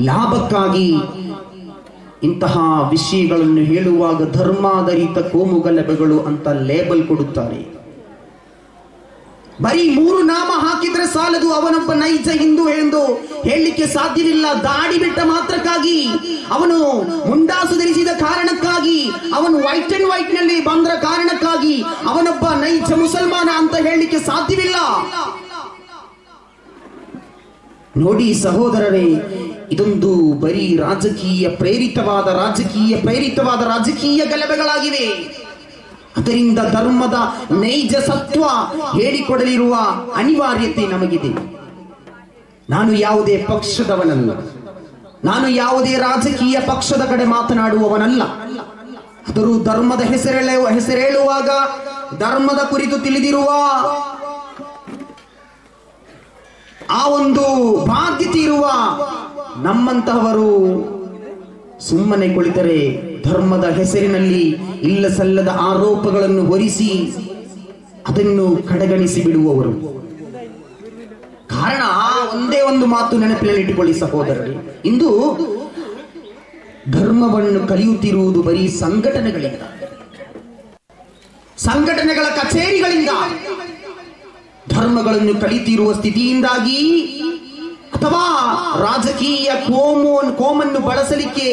ಲಾಭಕ್ಕಾಗಿ ಇಂತಹ ವಿಷಯಗಳನ್ನು ಹೇಳುವಾಗ ಧರ್ಮಾಧಾರಿತ ಕೋಮುಗಲಭೆಗಳು ಅಂತ ಲೇಬಲ್ ಕೊಡುತ್ತಾರೆ. ಬರೀ ಮೂರು ನಾಮ ಹಾಕಿದ್ರೆ ಸಾಲದು ಅವನೊಬ್ಬ ನೈಜ ಹಿಂದೂ ಎಂದು ಹೇಳಲಿಕ್ಕೆ ಸಾಧ್ಯವಿಲ್ಲ. ದಾಡಿ ಬಿಟ್ಟ ಮಾತ್ರಕ್ಕಾಗಿ ಅವನು ಮುಂಡಾಸು ಧರಿಸಿದ ಕಾರಣಕ್ಕಾಗಿ, ಅವನು ವೈಟ್ ಅಂಡ್ ವೈಟ್ನಲ್ಲಿ ಬಂದ್ರ ಕಾರಣಕ್ಕಾಗಿ ಅವನೊಬ್ಬ ನೈಜ ಮುಸಲ್ಮಾನ ಅಂತ ಹೇಳಲಿಕ್ಕೆ ಸಾಧ್ಯವಿಲ್ಲ. ನೋಡಿ ಸಹೋದರರೇ, ಇದೊಂದು ಬರೀ ರಾಜಕೀಯ ಪ್ರೇರಿತವಾದ ರಾಜಕೀಯ ಪ್ರೇರಿತವಾದ ರಾಜಕೀಯ ಗಲಭೆಗಳಾಗಿವೆ. ಅದರಿಂದ ಧರ್ಮದ ನೈಜ ಸತ್ವ ಹೇಳಿಕೊಡಲಿರುವ ಅನಿವಾರ್ಯತೆ ನಮಗಿದೆ. ನಾನು ಯಾವುದೇ ಪಕ್ಷದವನಲ್ಲ. ನಾನು ಯಾವುದೇ ರಾಜಕೀಯ ಪಕ್ಷದ ಕಡೆ ಮಾತನಾಡುವವನಲ್ಲ. ಆದರೂ ಧರ್ಮದ ಹೆಸರೇಳ, ಹೆಸರೇಳುವಾಗ ಧರ್ಮದ ಕುರಿತು ತಿಳಿದಿರುವ ಆ ಒಂದು ಬಾಧ್ಯತೆ ಇರುವ ನಮ್ಮಂತಹವರು ಸುಮ್ಮನೆ ಕುಳಿತರೆ ಧರ್ಮದ ಹೆಸರಿನಲ್ಲಿ ಇಲ್ಲ ಸಲ್ಲದ ಆರೋಪಗಳನ್ನು ಹೊರಿಸಿ ಅದನ್ನು ಕಡೆಗಣಿಸಿ ಬಿಡುವವರು. ಕಾರಣ ಒಂದೇ ಒಂದು ಮಾತು ನೆನಪಿನಲ್ಲಿ ಇಟ್ಟುಕೊಳ್ಳಿ ಸಹೋದರರು. ಇಂದು ಧರ್ಮವನ್ನು ಕಲಿಯುತ್ತಿರುವುದು ಬರೀ ಸಂಘಟನೆಗಳಿಂದ. ಸಂಘಟನೆಗಳ ಕಚೇರಿಗಳಿಂದ ಧರ್ಮಗಳನ್ನು ಕಲಿತಿರುವ ಸ್ಥಿತಿಯಿಂದಾಗಿ ಅಥವಾ ರಾಜಕೀಯ ಕೋಮು ಕೋಮನ್ನು ಬಳಸಲಿಕ್ಕೆ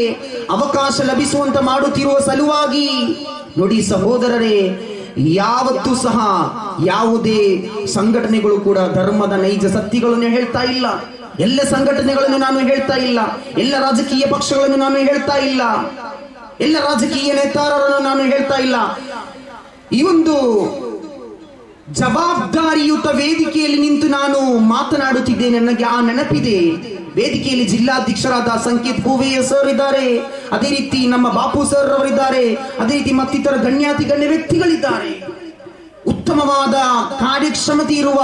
ಅವಕಾಶ ಲಭಿಸುವಂತ ಮಾಡುತ್ತಿರುವ ಸಲುವಾಗಿ ನೋಡಿ ಸಹೋದರರೇ, ಯಾವತ್ತೂ ಸಹ ಯಾವುದೇ ಸಂಘಟನೆಗಳು ಕೂಡ ಧರ್ಮದ ನೈಜ ಸತ್ಯಗಳನ್ನು ಹೇಳ್ತಾ ಇಲ್ಲ. ಎಲ್ಲ ಸಂಘಟನೆಗಳನ್ನು ನಾನು ಹೇಳ್ತಾ ಇಲ್ಲ. ಎಲ್ಲ ರಾಜಕೀಯ ಪಕ್ಷಗಳನ್ನು ನಾನು ಹೇಳ್ತಾ ಇಲ್ಲ. ಎಲ್ಲ ರಾಜಕೀಯ ನೇತಾರರನ್ನು ನಾನು ಹೇಳ್ತಾ ಇಲ್ಲ. ಈ ಒಂದು ಜವಾಬ್ದಾರಿಯುತ ವೇದಿಕೆಯಲ್ಲಿ ನಿಂತು ನಾನು ಮಾತನಾಡುತ್ತಿದ್ದೇನೆ ನನಗೆ ಆ ನೆನಪಿದೆ. ವೇದಿಕೆಯಲ್ಲಿ ಜಿಲ್ಲಾಧ್ಯಕ್ಷರಾದ ಸಂಕೇತ್ ಭೂವೇಯ ಸರ್ ಇದ್ದಾರೆ. ಅದೇ ರೀತಿ ನಮ್ಮ ಬಾಪು ಸರ್ ಅವರಿದ್ದಾರೆ. ಅದೇ ರೀತಿ ಮತ್ತಿತರ ಗಣ್ಯಾತಿ ಗಣ್ಯ ವ್ಯಕ್ತಿಗಳಿದ್ದಾರೆ. ಉತ್ತಮವಾದ ಕಾರ್ಯಕ್ಷಮತೆ ಇರುವ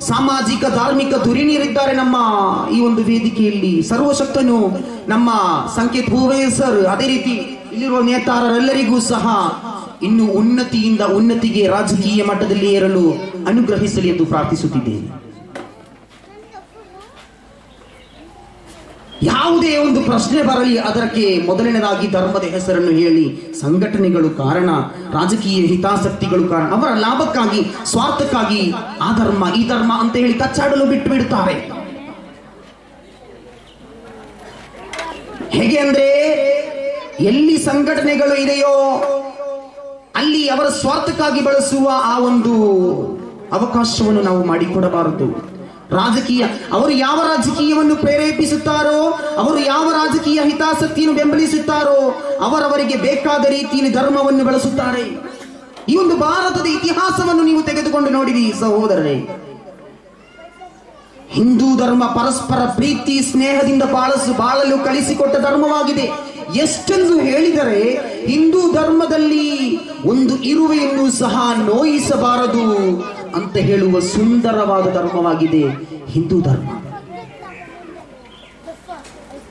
ಸಾಮಾಜಿಕ, ಧಾರ್ಮಿಕ ಧುರಿಣಿಯರಿದ್ದಾರೆ ನಮ್ಮ ಈ ಒಂದು ವೇದಿಕೆಯಲ್ಲಿ. ಸರ್ವಶಕ್ತನು ನಮ್ಮ ಸಂಕೇತ್ ಭೂವೇಯ ಸರ್. ಅದೇ ರೀತಿ ಇಲ್ಲಿರುವ ನೇತಾರರೆಲ್ಲರಿಗೂ ಸಹ ಇನ್ನು ಉನ್ನತಿಯಿಂದ ಉನ್ನತಿಗೆ ರಾಜಕೀಯ ಮಟ್ಟದಲ್ಲಿ ಏರಲು ಅನುಗ್ರಹಿಸಲಿ ಎಂದು ಪ್ರಾರ್ಥಿಸುತ್ತಿದ್ದೇನೆ. ಯಾವುದೇ ಒಂದು ಪ್ರಶ್ನೆ ಬರಲಿ, ಅದಕ್ಕೆ ಮೊದಲನೇದಾಗಿ ಧರ್ಮದ ಹೆಸರನ್ನು ಹೇಳಿ, ಸಂಘಟನೆಗಳು ಕಾರಣ, ರಾಜಕೀಯ ಹಿತಾಸಕ್ತಿಗಳು ಕಾರಣ, ಅವರ ಲಾಭಕ್ಕಾಗಿ, ಸ್ವಾರ್ಥಕ್ಕಾಗಿ ಆ ಧರ್ಮ, ಈ ಧರ್ಮ ಅಂತ ಹೇಳಿ ಕಚ್ಚಾಡಲು ಬಿಟ್ಟು ಬಿಡುತ್ತಾರೆ ಹೇಗೆ ಅಂದ್ರೆ, ಎಲ್ಲಿ ಸಂಘಟನೆಗಳು ಇದೆಯೋ ಅಲ್ಲಿ ಅವರ ಸ್ವಾರ್ಥಕ್ಕಾಗಿ ಬಳಸುವ ಆ ಒಂದು ಅವಕಾಶವನ್ನು ನಾವು ಮಾಡಿಕೊಡಬಾರದು. ರಾಜಕೀಯ, ಅವರು ಯಾವ ರಾಜಕೀಯವನ್ನು ಪ್ರೇರೇಪಿಸುತ್ತಾರೋ, ಅವರು ಯಾವ ರಾಜಕೀಯ ಹಿತಾಸಕ್ತಿಯನ್ನು ಬೆಂಬಲಿಸುತ್ತಾರೋ, ಅವರವರಿಗೆ ಬೇಕಾದ ರೀತಿಯಲ್ಲಿ ಧರ್ಮವನ್ನು ಬಳಸುತ್ತಾರೆ. ಈ ಒಂದು ಭಾರತದ ಇತಿಹಾಸವನ್ನು ನೀವು ತೆಗೆದುಕೊಂಡು ನೋಡಿರಿ ಸಹೋದರರೇ. ಹಿಂದೂ ಧರ್ಮ ಪರಸ್ಪರ ಪ್ರೀತಿ, ಸ್ನೇಹದಿಂದ ಬಾಳಸು, ಬಾಳಲು ಕಲಿಸಿಕೊಟ್ಟ ಧರ್ಮವಾಗಿದೆ. ಎಷ್ಟೆಂದು ಹೇಳಿದರೆ ಹಿಂದೂ ಧರ್ಮದಲ್ಲಿ ಒಂದು ಇರುವೆಯನ್ನು ಸಹ ನೋಯಿಸಬಾರದು ಅಂತ ಹೇಳುವ ಸುಂದರವಾದ ಧರ್ಮವಾಗಿದೆ ಹಿಂದೂ ಧರ್ಮ.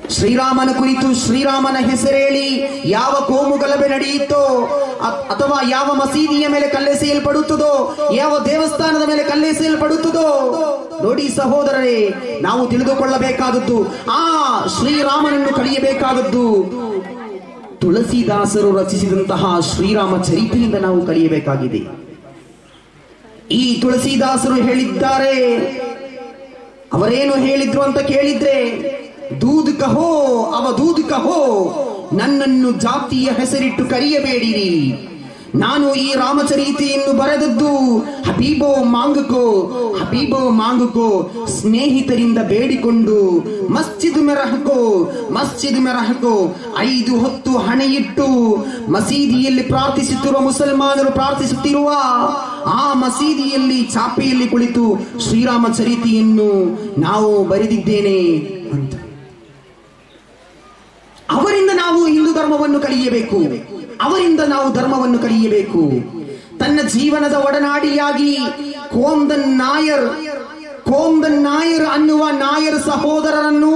ಶ್ರೀರಾಮನ ಕುರಿತು ಶ್ರೀರಾಮನ ಹೆಸರೇಳಿ ಯಾವ ಕೋಮು ಗಲಭೆ ನಡೆಯಿತೋ ಅಥವಾ ಯಾವ ಮಸೀದಿಯ ಮೇಲೆ ಕಲ್ಲೆಸೆಯಲ್ಪಡುತ್ತದೋ, ಯಾವ ದೇವಸ್ಥಾನದ ಮೇಲೆ ಕಲ್ಲೆಸೆಯಲ್ಪಡುತ್ತದೋ, ನೋಡಿ ಸಹೋದರರೇ, ನಾವು ತಿಳಿದುಕೊಳ್ಳಬೇಕಾದದ್ದು, ಆ ಶ್ರೀರಾಮನನ್ನು ಕಲಿಯಬೇಕಾದದ್ದು, ತುಳಸಿದಾಸರು ರಚಿಸಿದಂತಹ ಶ್ರೀರಾಮ ಚರಿತ್ರೆಯಿಂದ ನಾವು ಕಲಿಯಬೇಕಾಗಿದೆ. ಈ ತುಳಸಿದಾಸರು ಹೇಳಿದ್ದಾರೆ, ಅವರೇನು ಹೇಳಿದ್ರು ಅಂತ ಕೇಳಿದ್ರೆ ದೂದ್ ಕಹೋ ಅವ ದೂದ್ ಕಹೋ ನನ್ನನ್ನು ಜಾತಿಯ ಹೆಸರಿಟ್ಟು ಕರೆಯಬೇಡಿರಿ ನಾನು ಈ ರಾಮಚರಿತೆಯನ್ನು ಬರೆದದ್ದು ಹಬೀಬೋ ಮಾಂಗಕೋ ಹಬೀಬೋ ಮಾಂಗಕೋ, ಸ್ನೇಹಿತರಿಂದ ಬೇಡಿಕೊಂಡು ಮಸ್ಜಿದ್ ಮೆರಹಕೋ ಮಸ್ಜಿದ್ ಮೆರಹಕೋ ಐದು ಹೊತ್ತು ಹಣೆಯಿಟ್ಟು ಮಸೀದಿಯಲ್ಲಿ ಪ್ರಾರ್ಥಿಸುತ್ತಿರುವ ಮುಸಲ್ಮಾನರು ಪ್ರಾರ್ಥಿಸುತ್ತಿರುವ ಆ ಮಸೀದಿಯಲ್ಲಿ ಚಾಪೆಯಲ್ಲಿ ಕುಳಿತು ಶ್ರೀರಾಮ ಚರಿತೆಯನ್ನು ನಾವು ಬರೆದಿದ್ದೇನೆ ಅಂತ ಅವರಿಂದ ನಾವು ಹಿಂದೂ ಧರ್ಮವನ್ನು ಕಲಿಯಬೇಕು. ಅವರಿಂದ ನಾವು ಧರ್ಮವನ್ನು ಕಲಿಯಬೇಕು. ತನ್ನ ಜೀವನದ ಒಡನಾಡಿಯಾಗಿ ಕೋಂದನ್ ನಾಯರ್ ಕೋಂದನ್ ನಾಯರ್ ಅನ್ನುವ ನಾಯರ್ ಸಹೋದರರನ್ನು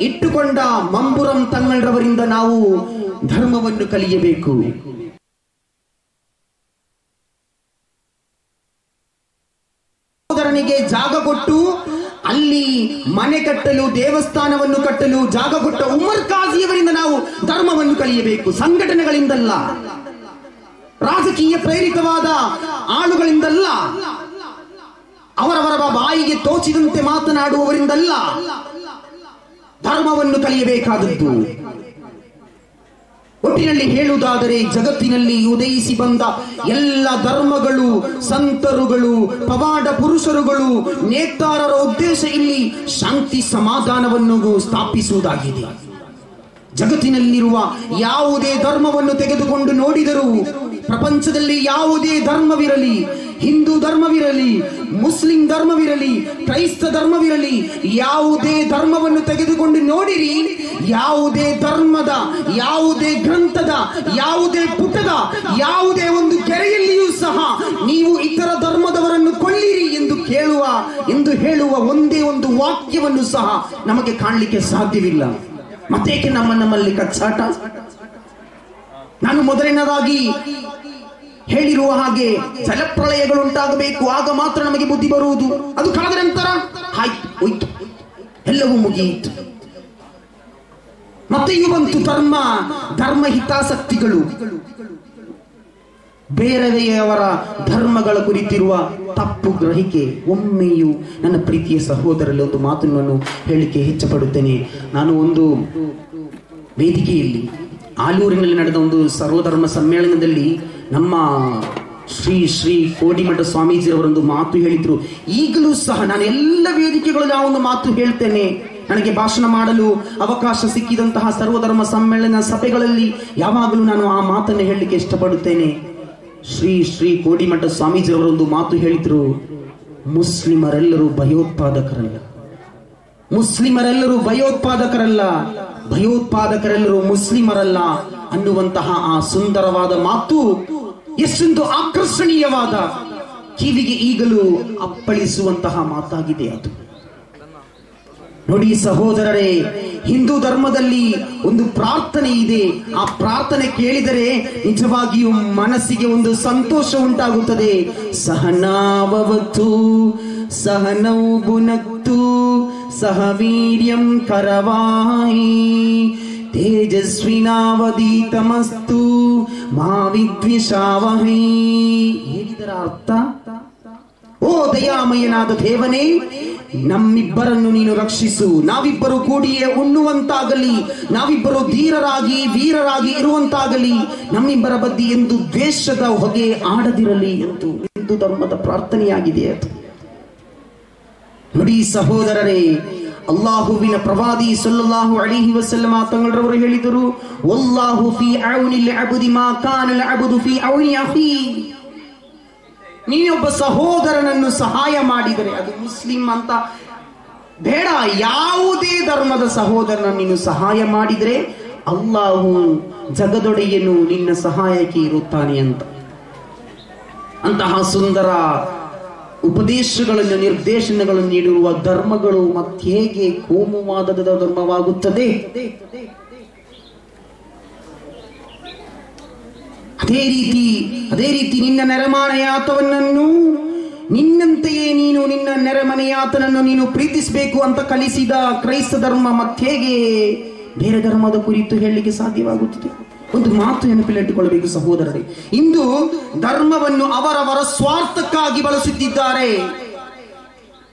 ಇಟ್ಟುಕೊಂಡ ಮಂಬುರಂ ತಂಗಳರವರಿಂದ ನಾವು ಧರ್ಮವನ್ನು ಕಲಿಯಬೇಕು. ಸಹೋದರನಿಗೆ ಜಾಗ ಕೊಟ್ಟು ಅಲ್ಲಿ ಮನೆ ಕಟ್ಟಲು, ದೇವಸ್ಥಾನವನ್ನು ಕಟ್ಟಲು, ಜಾಗ ಕೊಟ್ಟ ಉಮರ್ ಕಾಜಿಯವರಿಂದ ನಾವು ಧರ್ಮವನ್ನು ಕಲಿಯಬೇಕು. ಸಂಘಟನೆಗಳಿಂದಲ್ಲ, ರಾಜಕೀಯ ಪ್ರೇರಿತವಾದ ಆಳುಗಳಿಂದಲ್ಲ, ಅವರವರ ಬಾಯಿಗೆ ತೋಚಿದಂತೆ ಮಾತನಾಡುವವರಿಂದಲ್ಲ ಧರ್ಮವನ್ನು ಕಲಿಯಬೇಕಾದದ್ದು. ಒಟ್ಟಿನಲ್ಲಿ ಹೇಳುವುದಾದರೆ ಜಗತ್ತಿನಲ್ಲಿ ಉದಯಿಸಿ ಬಂದ ಎಲ್ಲ ಧರ್ಮಗಳು, ಸಂತರುಗಳು, ಪವಾಡ ಪುರುಷರುಗಳು ನೇತಾರರ ಉದ್ದೇಶ ಇಲ್ಲಿ ಶಾಂತಿ ಸಮಾಧಾನವನ್ನು ಸ್ಥಾಪಿಸುವುದಾಗಿದೆ. ಜಗತ್ತಿನಲ್ಲಿರುವ ಯಾವುದೇ ಧರ್ಮವನ್ನು ತೆಗೆದುಕೊಂಡು ನೋಡಿದರೂ ಪ್ರಪಂಚದಲ್ಲಿ ಯಾವುದೇ ಧರ್ಮವಿರಲಿ, ಹಿಂದೂ ಧರ್ಮವಿರಲಿ, ಮುಸ್ಲಿಂ ಧರ್ಮವಿರಲಿ, ಕ್ರೈಸ್ತ ಧರ್ಮವಿರಲಿ, ಯಾವುದೇ ಧರ್ಮವನ್ನು ತೆಗೆದುಕೊಂಡು ನೋಡಿರಿ, ಯಾವುದೇ ಧರ್ಮದ, ಯಾವುದೇ ಗ್ರಂಥದ, ಯಾವುದೇ ಪುಟದ, ಯಾವುದೇ ಒಂದು ಕೆರೆಯಲ್ಲಿಯೂ ಸಹ ನೀವು ಇತರ ಧರ್ಮದವರನ್ನು ಕೊಳ್ಳಿರಿ ಎಂದು ಕೇಳುವ, ಎಂದು ಹೇಳುವ ಒಂದೇ ಒಂದು ವಾಕ್ಯವನ್ನು ಸಹ ನಮಗೆ ಕಾಣಲಿಕ್ಕೆ ಸಾಧ್ಯವಿಲ್ಲ. ಮತ್ತೇಕೆ ನಮ್ಮ ನಮ್ಮಲ್ಲಿ ಕಚ್ಚಾಟ? ನಾನು ಮೊದಲನೇದಾಗಿ ಹೇಳಿರುವ ಹಾಗೆ ಜಲಪ್ರಳಯಗಳು ಉಂಟಾಗಬೇಕು ಆಗ ಮಾತ್ರ ನಮಗೆ ಬುದ್ಧಿ ಬರುವುದು. ಅದು ಕಳೆದ ನಂತರ ಆಯ್ತು ಹೋಯ್ತು. ಎಲ್ಲವೂ ಮುಗಿಯಿತು. ಮತ್ತೆಯೂ ಬಂತು ಧರ್ಮ ಧರ್ಮ ಹಿತಾಸಕ್ತಿಗಳು. ಬೇರೆಯವರ ಧರ್ಮಗಳ ಕುರಿತಿರುವ ತಪ್ಪು ಗ್ರಹಿಕೆ, ಒಮ್ಮೆಯೂ ನನ್ನ ಪ್ರೀತಿಯ ಸಹೋದರಲ್ಲಿ ಒಂದು ಮಾತನ್ನು ನಾನು ಹೇಳಿಕೆ ಹೆಚ್ಚಪಡುತ್ತೇನೆ ನಾನು ಒಂದು ವೇದಿಕೆಯಲ್ಲಿ ಆಲೂರಿನಲ್ಲಿ ನಡೆದ ಒಂದು ಸರ್ವಧರ್ಮ ಸಮ್ಮೇಳನದಲ್ಲಿ ನಮ್ಮ ಶ್ರೀ ಶ್ರೀ ಕೋಡಿಮಠ ಸ್ವಾಮೀಜಿಯವರೊಂದು ಮಾತು ಹೇಳಿದ್ರು. ಈಗಲೂ ಸಹ ನಾನು ಎಲ್ಲ ವೇದಿಕೆಗಳಲ್ಲಿ ಆ ಒಂದು ಮಾತು ಹೇಳ್ತೇನೆ. ನನಗೆ ಭಾಷಣ ಮಾಡಲು ಅವಕಾಶ ಸಿಕ್ಕಿದಂತಹ ಸರ್ವಧರ್ಮ ಸಮ್ಮೇಳನ ಸಭೆಗಳಲ್ಲಿ ಯಾವಾಗಲೂ ನಾನು ಆ ಮಾತನ್ನು ಹೇಳಲಿಕ್ಕೆ ಇಷ್ಟಪಡುತ್ತೇನೆ. ಶ್ರೀ ಶ್ರೀ ಕೋಡಿಮಠ ಸ್ವಾಮೀಜಿಯವರೊಂದು ಮಾತು ಹೇಳಿದ್ರು, ಮುಸ್ಲಿಮರೆಲ್ಲರೂ ಭಯೋತ್ಪಾದಕರಲ್ಲ. ಮುಸ್ಲಿಮರೆಲ್ಲರೂ ಭಯೋತ್ಪಾದಕರಲ್ಲ. ಭಯೋತ್ಪಾದಕರೆಲ್ಲರೂ ಮುಸ್ಲಿಮರಲ್ಲ ಅನ್ನುವಂತಹ ಆ ಸುಂದರವಾದ ಮಾತು ಎಷ್ಟೊಂದು ಆಕರ್ಷಣೀಯವಾದ ಕಿವಿಗೆ ಈಗಲೂ ಅಪ್ಪಳಿಸುವಂತಹ ಮಾತಾಗಿದೆ ಅದು. ನೋಡಿ ಸಹೋದರರೇ, ಹಿಂದೂ ಧರ್ಮದಲ್ಲಿ ಒಂದು ಪ್ರಾರ್ಥನೆ ಇದೆ. ಆ ಪ್ರಾರ್ಥನೆ ಕೇಳಿದರೆ ನಿಜವಾಗಿಯೂ ಮನಸ್ಸಿಗೆ ಒಂದು ಸಂತೋಷ ಉಂಟಾಗುತ್ತದೆ. ಸಹನಾವವತ್ತು ಸಹನೌ ವೀರ್ಯಂ ಕರವಾಯಿ ತೇಜಸ್ವಿನಾವದೀತಮಸ್ತು ಮಾ ವಿದ್ವಿಷಾವಹೈ ಹೇಳಿದರ ಅರ್ಥ? ಓ ದಯಾಮಯನಾದ ದೇವನೇ, ನಮ್ಮಿಬ್ಬರನ್ನು ನೀನು ರಕ್ಷಿಸು. ನಾವಿಬ್ಬರು ಕೂಡಿಯೇ ಉಣ್ಣುವಂತಾಗಲಿ. ನಾವಿಬ್ಬರು ಧೀರರಾಗಿ, ವೀರರಾಗಿ ಇರುವಂತಾಗಲಿ. ನಮ್ಮಿಬ್ಬರ ಬಗ್ಗೆ ಎಂದು ದ್ವೇಷದ ಹೊಗೆ ಆಡದಿರಲಿ ಎಂದು, ಹಿಂದೂ ಧರ್ಮದ ಪ್ರಾರ್ಥನೆಯಾಗಿದೆ ಅದು ನೋಡಿ ಸಹೋದರರೇ, ಅಲ್ಲಾಹುವಿನ ಪ್ರವಾದಿ ಸಲ್ಲಲ್ಲಾಹು ಅಲೈಹಿ ವಸಲ್ಲಮ ತಂಗಳವರು ಹೇಳಿದರು, ವಲ್ಲಾಹು ಫಿ ಔನಿಲ್ ಅಬ್ದಿ ಮಾ ಕಾನಲ್ ಅಬ್ದು ಫಿ ಔನಿ ಅಫಿ ನೀನೊಬ್ಬ ಸಹೋದರನನ್ನು ಸಹಾಯ ಮಾಡಿದರೆ ಅದು ಮುಸ್ಲಿಂ ಅಂತ ಬೇಡ, ಯಾವುದೇ ಧರ್ಮದ ಸಹೋದರನ ನೀನು ಸಹಾಯ ಮಾಡಿದರೆ ಅಲ್ಲಾಹು ಜಗದೊಡೆಯನು ನಿನ್ನ ಸಹಾಯಕ್ಕೆ ಇರುತ್ತಾನೆ ಅಂತ. ಅಂತಹ ಸುಂದರ ಉಪದೇಶಗಳನ್ನು, ನಿರ್ದೇಶನಗಳನ್ನು ನೀಡಿರುವ ಧರ್ಮಗಳು ಮತ್ತೇಗೆ ಕೋಮುವಾದದ ಧರ್ಮವಾಗುತ್ತದೆ? ಅದೇ ರೀತಿ ಅದೇ ರೀತಿ ನಿನ್ನ ನೆರೆಮನೆಯಾತವನನ್ನು ನಿನ್ನಂತೆಯೇ ನೀನು ನಿನ್ನ ನೆರೆಮನೆಯಾತನನ್ನು ನೀನು ಪ್ರೀತಿಸಬೇಕು ಅಂತ ಕಲಿಸಿದ ಕ್ರೈಸ್ತ ಧರ್ಮ ಮತ್ತೇಗೆ ಬೇರೆ ಧರ್ಮದ ಕುರಿತು ಹೇಳಲಿಕ್ಕೆ ಸಾಧ್ಯವಾಗುತ್ತದೆ? ಒಂದು ಮಾತು ನೆನಪಿನಲ್ಲಿಟ್ಟುಕೊಳ್ಳಬೇಕು ಸಹೋದರರೇ. ಇಂದು ಧರ್ಮವನ್ನು ಅವರವರ ಸ್ವಾರ್ಥಕ್ಕಾಗಿ ಬಳಸುತ್ತಿದ್ದಾರೆ.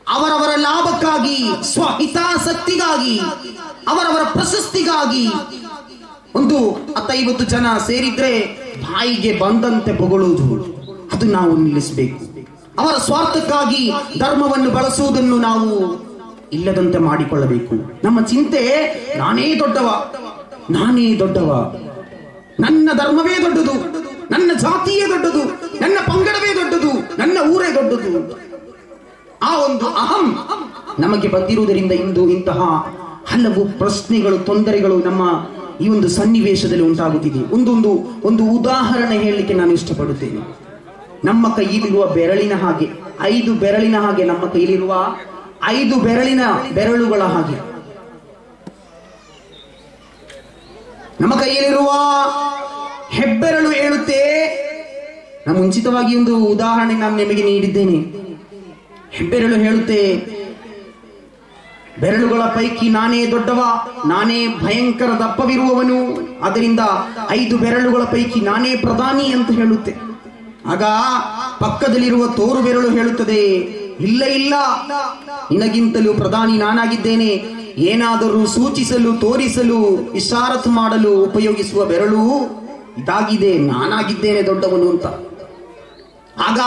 ಅವರವರ ಲಾಭಕ್ಕಾಗಿ, ಸ್ವಹಿತಾಸಕ್ತಿಗಾಗಿ, ಅವರವರ ಪ್ರಶಸ್ತಿಗಾಗಿ ಒಂದು ಹತ್ತೈವತ್ತು ಜನ ಸೇರಿದ್ರೆ ಬಾಯಿಗೆ ಬಂದಂತೆ ಬೊಗಳುವುದು. ಅದು ನಾವು ನಿಲ್ಲಿಸಬೇಕು. ಅವರ ಸ್ವಾರ್ಥಕ್ಕಾಗಿ ಧರ್ಮವನ್ನು ಬಳಸುವುದನ್ನು ನಾವು ಇಲ್ಲದಂತೆ ಮಾಡಿಕೊಳ್ಳಬೇಕು. ನಮ್ಮ ಚಿಂತೆ, ನಾನೇ ದೊಡ್ಡವ ನಾನೇ ದೊಡ್ಡವ. ನನ್ನ ಧರ್ಮವೇ ದೊಡ್ಡದು, ನನ್ನ ಜಾತಿಯೇ ದೊಡ್ಡದು, ನನ್ನ ಪಂಗಡವೇ ದೊಡ್ಡದು, ನನ್ನ ಊರೇ ದೊಡ್ಡದು. ಆ ಒಂದು ಅಹಂ ನಮಗೆ ಬಂದಿರುವುದರಿಂದ ಇಂದು ಇಂತಹ ಹಲವು ಪ್ರಶ್ನೆಗಳು, ತೊಂದರೆಗಳು ನಮ್ಮ ಈ ಒಂದು ಸನ್ನಿವೇಶದಲ್ಲಿ ಉಂಟಾಗುತ್ತಿದೆ. ಒಂದೊಂದು, ಒಂದು ಉದಾಹರಣೆ ಹೇಳಲಿಕ್ಕೆ ನಾನು ಇಷ್ಟಪಡುತ್ತೇನೆ. ನಮ್ಮ ಕೈಯಲ್ಲಿರುವ ಬೆರಳಿನ ಹಾಗೆ, ಐದು ಬೆರಳಿನ ಹಾಗೆ ನಮ್ಮ ಕೈಯಲ್ಲಿರುವ ಐದು ಬೆರಳಿನ ಬೆರಳುಗಳ ಹಾಗೆ. ನಮ್ಮ ಕೈಯಲ್ಲಿರುವ ಹೆಬ್ಬೆರಳು ಹೇಳುತ್ತೆ. ನಾನು ಮುಂಚಿತವಾಗಿ ಒಂದು ಉದಾಹರಣೆ ನಾನು ನಿಮಗೆ ನೀಡಿದ್ದೇನೆ. ಹೆಬ್ಬೆರಳು ಹೇಳುತ್ತೆ, ಬೆರಳುಗಳ ಪೈಕಿ ನಾನೇ ದೊಡ್ಡವ, ನಾನೇ ಭಯಂಕರ ದಪ್ಪವಿರುವವನು ಅದರಿಂದ ಐದು ಬೆರಳುಗಳ ಪೈಕಿ ನಾನೇ ಪ್ರಧಾನಿ ಅಂತ ಹೇಳುತ್ತೆ. ಆಗ ಪಕ್ಕದಲ್ಲಿರುವ ತೋರು ಬೆರಳು ಹೇಳುತ್ತದೆ ಇಲ್ಲ ಇಲ್ಲ. ನಿನಗಿಂತಲೂ ಪ್ರಧಾನಿ ನಾನಾಗಿದ್ದೇನೆ. ಏನಾದರೂ ಸೂಚಿಸಲು, ತೋರಿಸಲು ಇಶಾರತ್ ಮಾಡಲು ಉಪಯೋಗಿಸುವ ಬೆರಳು ಇದಾಗಿದೆ, ನಾನಾಗಿದ್ದೇನೆ ದೊಡ್ಡವನು ಅಂತ. ಆಗ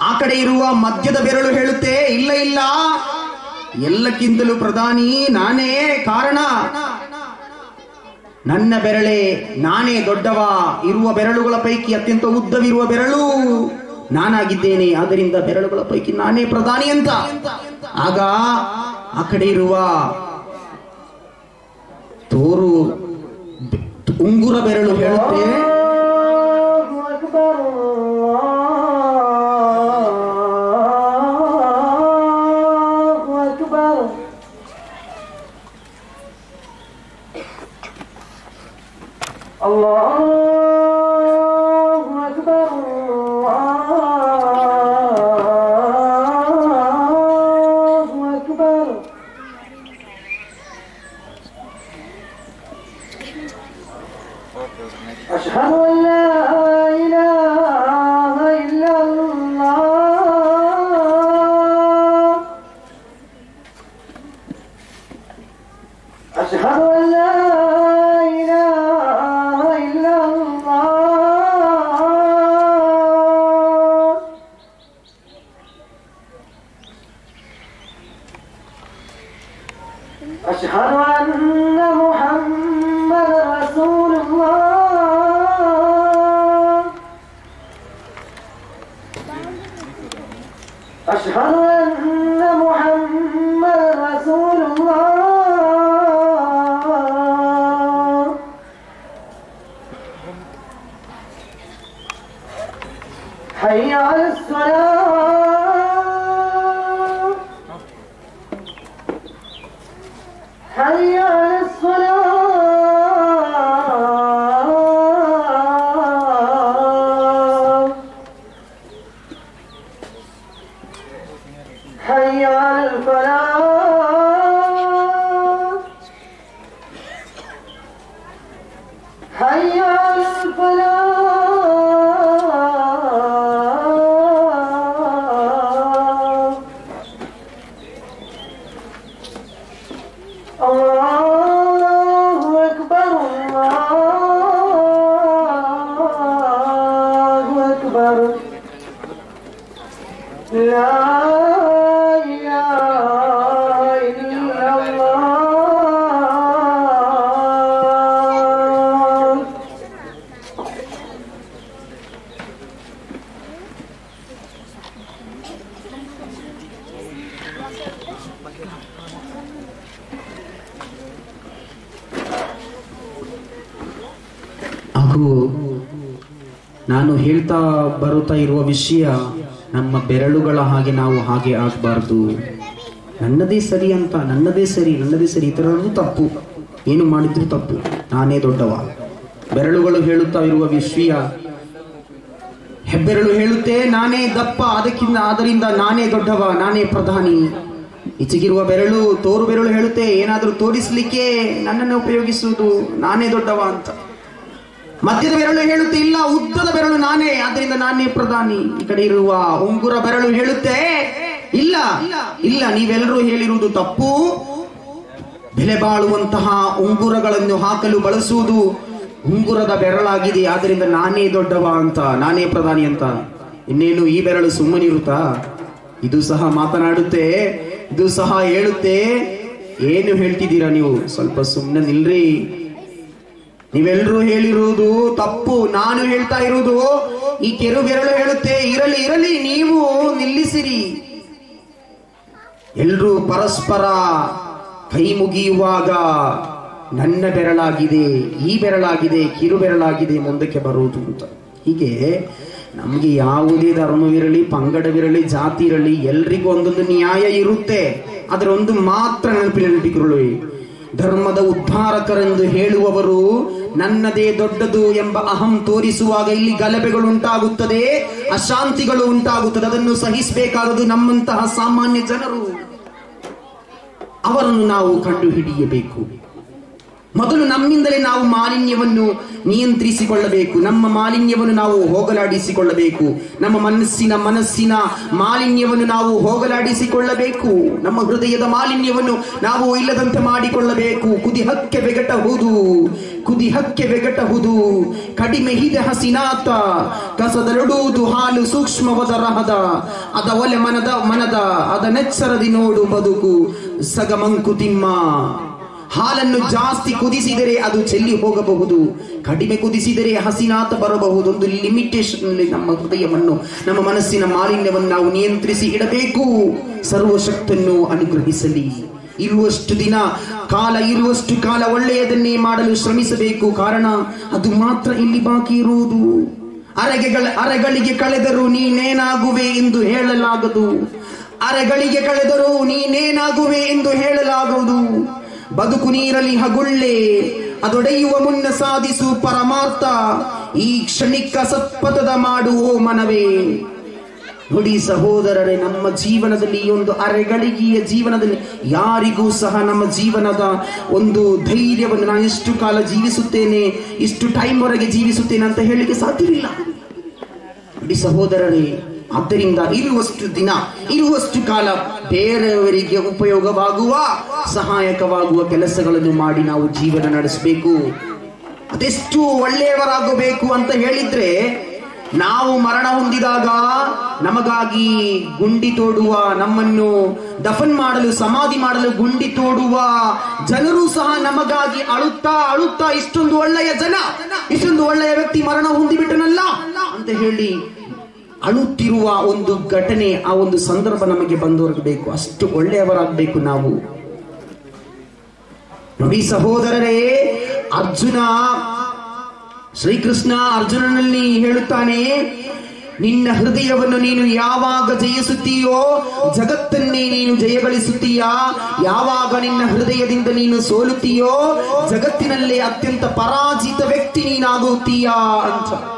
ಆ ಕಡೆ ಇರುವ ಮಧ್ಯದ ಬೆರಳು ಹೇಳುತ್ತೆ, ಇಲ್ಲ ಇಲ್ಲ. ಎಲ್ಲಕ್ಕಿಂತಲೂ ಪ್ರಧಾನಿ ನಾನೇ ಕಾರಣ. ನನ್ನ ಬೆರಳೆ ನಾನೇ ದೊಡ್ಡವ. ಇರುವ ಬೆರಳುಗಳ ಪೈಕಿ ಅತ್ಯಂತ ಉದ್ದವಿರುವ ಬೆರಳು. ನಾನಾಗಿದ್ದೇನೆ, ಆದ್ದರಿಂದ ಬೆರಳುಗಳ ಪೈಕಿ ನಾನೇ ಪ್ರಧಾನಿ ಅಂತ. ಆಗ ಆ ಕಡೆ ಇರುವ ತೋರು ಉಂಗುರ ಬೆರಳು ಹೇಳುತ್ತೆ Allah ಹೇಳ್ತಾ ಬರುತ್ತಾ ಇರುವ ವಿಷಯ ನಮ್ಮ ಬೆರಳುಗಳ ಹಾಗೆ ನಾವು ಹಾಗೆ ಆಗಬಾರ್ದು. ನನ್ನದೇ ಸರಿ ಅಂತ, ನನ್ನದೇ ಸರಿ ನನ್ನದೇ ಸರಿ ಇತರರದ್ದು ತಪ್ಪು. ಏನು ಮಾಡಿದ್ರು ತಪ್ಪು. ನಾನೇ ದೊಡ್ಡವ. ಬೆರಳುಗಳು ಹೇಳುತ್ತಾ ಇರುವ ವಿಷಯ, ಹೆಬ್ಬೆರಳು ಹೇಳುತ್ತೆ, ನಾನೇ ದಪ್ಪ, ಅದಕ್ಕಿಂತ ಅದರಿಂದ ನಾನೇ ದೊಡ್ಡವ, ನಾನೇ ಪ್ರಧಾನಿ. ಈಚೆಗಿರುವ ಬೆರಳು, ತೋರು ಬೆರಳು ಹೇಳುತ್ತೆ, ಏನಾದರೂ ತೋರಿಸ್ಲಿಕ್ಕೆ ನನ್ನನ್ನು ಉಪಯೋಗಿಸುವುದು, ನಾನೇ ದೊಡ್ಡವ ಅಂತ. ಮಧ್ಯದ ಬೆರಳು ಹೇಳುತ್ತೆ, ಇಲ್ಲ, ಉದ್ದದ ಬೆರಳು ನಾನೇ ಆದ್ರಿಂದ ನಾನೇ ಪ್ರಧಾನಿ. ಈ ಕಡೆ ಇರುವ ಉಂಗುರ ಬೆರಳು ಹೇಳುತ್ತೆ, ಇಲ್ಲ ಇಲ್ಲ, ನೀವೆಲ್ಲರೂ ಹೇಳಿರುವುದು ತಪ್ಪು. ಬೆಲೆ ಬಾಳುವಂತಹ ಉಂಗುರಗಳನ್ನು ಹಾಕಲು ಬಳಸುವುದು ಉಂಗುರದ ಬೆರಳಾಗಿದೆ ಆದ್ರಿಂದ ನಾನೇ ದೊಡ್ಡವ ಅಂತ, ನಾನೇ ಪ್ರಧಾನಿ ಅಂತ. ಇನ್ನೇನು ಈ ಬೆರಳು ಸುಮ್ಮನಿರುತ್ತಾ ಇದು ಸಹ ಮಾತನಾಡುತ್ತೆ, ಇದು ಸಹ ಹೇಳುತ್ತೆ. ಏನು ಹೇಳ್ತಿದ್ದೀರಾ ನೀವು? ಸ್ವಲ್ಪ ಸುಮ್ಮನೆ ನಿಲ್ರಿ. ನೀವೆಲ್ಲರೂ ಹೇಳಿರುವುದು ತಪ್ಪು. ನಾನು ಹೇಳ್ತಾ ಇರುವುದು, ಈ ಕೆರು ಬೆರಳು ಹೇಳುತ್ತೆ, ಇರಲಿ ಇರಲಿ, ನೀವು ನಿಲ್ಲಿಸಿರಿ. ಎಲ್ರೂ ಪರಸ್ಪರ ಕೈ ಮುಗಿಯುವಾಗ ನನ್ನ ಬೆರಳಾಗಿದೆ, ಈ ಬೆರಳಾಗಿದೆ, ಕಿರು ಬೆರಳಾಗಿದೆ ಮುಂದಕ್ಕೆ ಬರುವುದು ಅಂತ. ಹೀಗೆ ನಮಗೆ ಯಾವುದೇ ಧರ್ಮವಿರಲಿ ಪಂಗಡವಿರಲಿ, ಜಾತಿ ಇರಲಿ, ಎಲ್ರಿಗೂ ಒಂದೊಂದು ನ್ಯಾಯ ಇರುತ್ತೆ. ಅದರ ಒಂದು ಮಾತ್ರ ನೆನಪಿನಲ್ಲಿಟ್ಟುಕೊಳ್ಳಿ ಧರ್ಮದ ಉದ್ಧಾರಕರೆಂದು ಹೇಳುವವರು ನನ್ನದೇ ದೊಡ್ಡದು ಎಂಬ ಅಹಂ ತೋರಿಸುವಾಗ ಇಲ್ಲಿ ಗಲಭೆಗಳು ಉಂಟಾಗುತ್ತದೆ, ಅಶಾಂತಿಗಳು ಉಂಟಾಗುತ್ತದೆ. ಅದನ್ನು ಸಹಿಸಬೇಕಾದದು ನಮ್ಮಂತಹ ಸಾಮಾನ್ಯ ಜನರು. ಅವರನ್ನು ನಾವು ಕಂಡು ಹಿಡಿಯಬೇಕು ಮೊದಲು ನಮ್ಮಿಂದಲೇ ನಾವು ಮಾಲಿನ್ಯವನ್ನು ನಿಯಂತ್ರಿಸಿಕೊಳ್ಳಬೇಕು. ನಮ್ಮ ಮಾಲಿನ್ಯವನ್ನು ನಾವು ಹೋಗಲಾಡಿಸಿಕೊಳ್ಳಬೇಕು. ನಮ್ಮ ಮನಸ್ಸಿನ ಮನಸ್ಸಿನ ಮಾಲಿನ್ಯವನ್ನು ನಾವು ಹೋಗಲಾಡಿಸಿಕೊಳ್ಳಬೇಕು. ನಮ್ಮ ಹೃದಯದ ಮಾಲಿನ್ಯವನ್ನು ನಾವು ಇಲ್ಲದಂತೆ ಮಾಡಿಕೊಳ್ಳಬೇಕು. ಕುದಿಹಕ್ಕೆ ಬೆಗಟಹುದು. ಕುದಿಹಕ್ಕೆ ಬೆಗಟಹುದು. ಕಡಿಮೆ ಹಿದ ಹಸಿನಾತ ಕಸದರಡುವುದು ಹಾಲು ಸೂಕ್ಷ್ಮವದ ರಹದ. ಅದ ಒಲೆ ಮನದ ಮನದ. ಅದ ನೆಚ್ಚರದಿ ನೋಡು ಬದುಕು. ಸಗಮಂಕುತಿಮ್ಮ ಹಾಲನ್ನು ಜಾಸ್ತಿ ಕುದಿಸಿದರೆ ಅದು ಚೆಲ್ಲಿ ಹೋಗಬಹುದು. ಕಡಿಮೆ ಕುದಿಸಿದರೆ ಹಸಿನಾತ ಬರಬಹುದು. ಒಂದು ಲಿಮಿಟೇಷನ್ ನಮ್ಮ ಹೃದಯವನ್ನು, ನಮ್ಮ ಮನಸ್ಸಿನ ಮಾಲಿನ್ಯವನ್ನು ನಾವು ನಿಯಂತ್ರಿಸಿ ಇಡಬೇಕು. ಸರ್ವಶಕ್ತನ್ನು ಅನುಗ್ರಹಿಸಲಿ. ಇರುವಷ್ಟು ದಿನ, ಕಾಲ, ಇರುವಷ್ಟು ಕಾಲ ಒಳ್ಳೆಯದನ್ನೇ ಮಾಡಲು ಶ್ರಮಿಸಬೇಕು. ಕಾರಣ, ಅದು ಮಾತ್ರ ಇಲ್ಲಿ ಬಾಕಿ ಇರುವುದು. ಅರೆಗೆಗಳ, ಅರೆಗಳಿಗೆ ಕಳೆದರೂ ನೀನೇನಾಗುವೆ ಎಂದು ಹೇಳಲಾಗದು. ಅರೆಗಳಿಗೆ ಕಳೆದರೂ ನೀನೇನಾಗುವೆ ಎಂದು ಹೇಳಲಾಗುವುದು ಬದುಕು ನೀರಲಿ ಹಗುಳ್ಳೆ, ಅದೊಡೆಯುವ ಮುನ್ನ ಸಾಧಿಸು ಪರಮಾರ್ಥ. ಈ ಕ್ಷಣಿಕ ಸತ್ಪಥದ ಮಾಡುವ ಮನವೇ. ಹುಡಿ ಸಹೋದರರೇ, ನಮ್ಮ ಜೀವನದಲ್ಲಿ ಈ ಒಂದು ಅರೆಗಳಿಗೆಯ ಜೀವನದಲ್ಲಿ ಯಾರಿಗೂ ಸಹ ನಮ್ಮ ಜೀವನದ ಒಂದು ಧೈರ್ಯವನ್ನು ನಾನು ಇಷ್ಟು ಕಾಲ ಜೀವಿಸುತ್ತೇನೆ, ಇಷ್ಟು ಟೈಮ್ ವರೆಗೆ ಜೀವಿಸುತ್ತೇನೆ ಅಂತ ಹೇಳಲಿಕ್ಕೆ ಸಾಧ್ಯವಿಲ್ಲ. ನುಡಿ ಸಹೋದರರೇ ಆದ್ದರಿಂದ ಇರುವಷ್ಟು ದಿನ, ಇರುವಷ್ಟು ಕಾಲ ಬೇರೆಯವರಿಗೆ ಉಪಯೋಗವಾಗುವ, ಸಹಾಯಕವಾಗುವ ಕೆಲಸಗಳನ್ನು ಮಾಡಿ ನಾವು ಜೀವನ ನಡೆಸಬೇಕು. ಅದೆಷ್ಟು ಒಳ್ಳೆಯವರಾಗಬೇಕು ಅಂತ ಹೇಳಿದ್ರೆ, ನಾವು ಮರಣ ಹೊಂದಿದಾಗ ನಮಗಾಗಿ ಗುಂಡಿ ತೋಡುವ, ನಮ್ಮನ್ನು ದಫನ್ ಮಾಡಲು, ಸಮಾಧಿ ಮಾಡಲು ಗುಂಡಿ ತೋಡುವ ಜನರು ಸಹ ನಮಗಾಗಿ ಅಳುತ್ತಾ ಅಳುತ್ತಾ ಇಷ್ಟೊಂದು ಒಳ್ಳೆಯ ಜನ, ಇಷ್ಟೊಂದು ಒಳ್ಳೆಯ ವ್ಯಕ್ತಿ ಮರಣ ಹೊಂದಿಬಿಟ್ಟನಲ್ಲ ಅಂತ ಹೇಳಿ ಅಳುತ್ತಿರುವ ಒಂದು ಘಟನೆ, ಆ ಒಂದು ಸಂದರ್ಭ ನಮಗೆ ಬಂದವರಬೇಕು ಅಷ್ಟು ಒಳ್ಳೆಯವರಾಗಬೇಕು ನಾವು. ನೋಡಿ ಸಹೋದರರೇ, ಅರ್ಜುನ, ಶ್ರೀಕೃಷ್ಣ ಅರ್ಜುನನಲ್ಲಿ ಹೇಳುತ್ತಾನೆ, ನಿನ್ನ ಹೃದಯವನ್ನು ನೀನು ಯಾವಾಗ ಜಯಿಸುತ್ತೀಯೋ, ಜಗತ್ತನ್ನೇ ನೀನು ಜಯಗಳಿಸುತ್ತೀಯಾ, ಯಾವಾಗ ನಿನ್ನ ಹೃದಯದಿಂದ ನೀನು ಸೋಲುತ್ತೀಯೋ, ಜಗತ್ತಿನಲ್ಲೇ ಅತ್ಯಂತ ಪರಾಜಿತ ವ್ಯಕ್ತಿ ನೀನಾಗುತ್ತೀಯಾ ಅಂತ.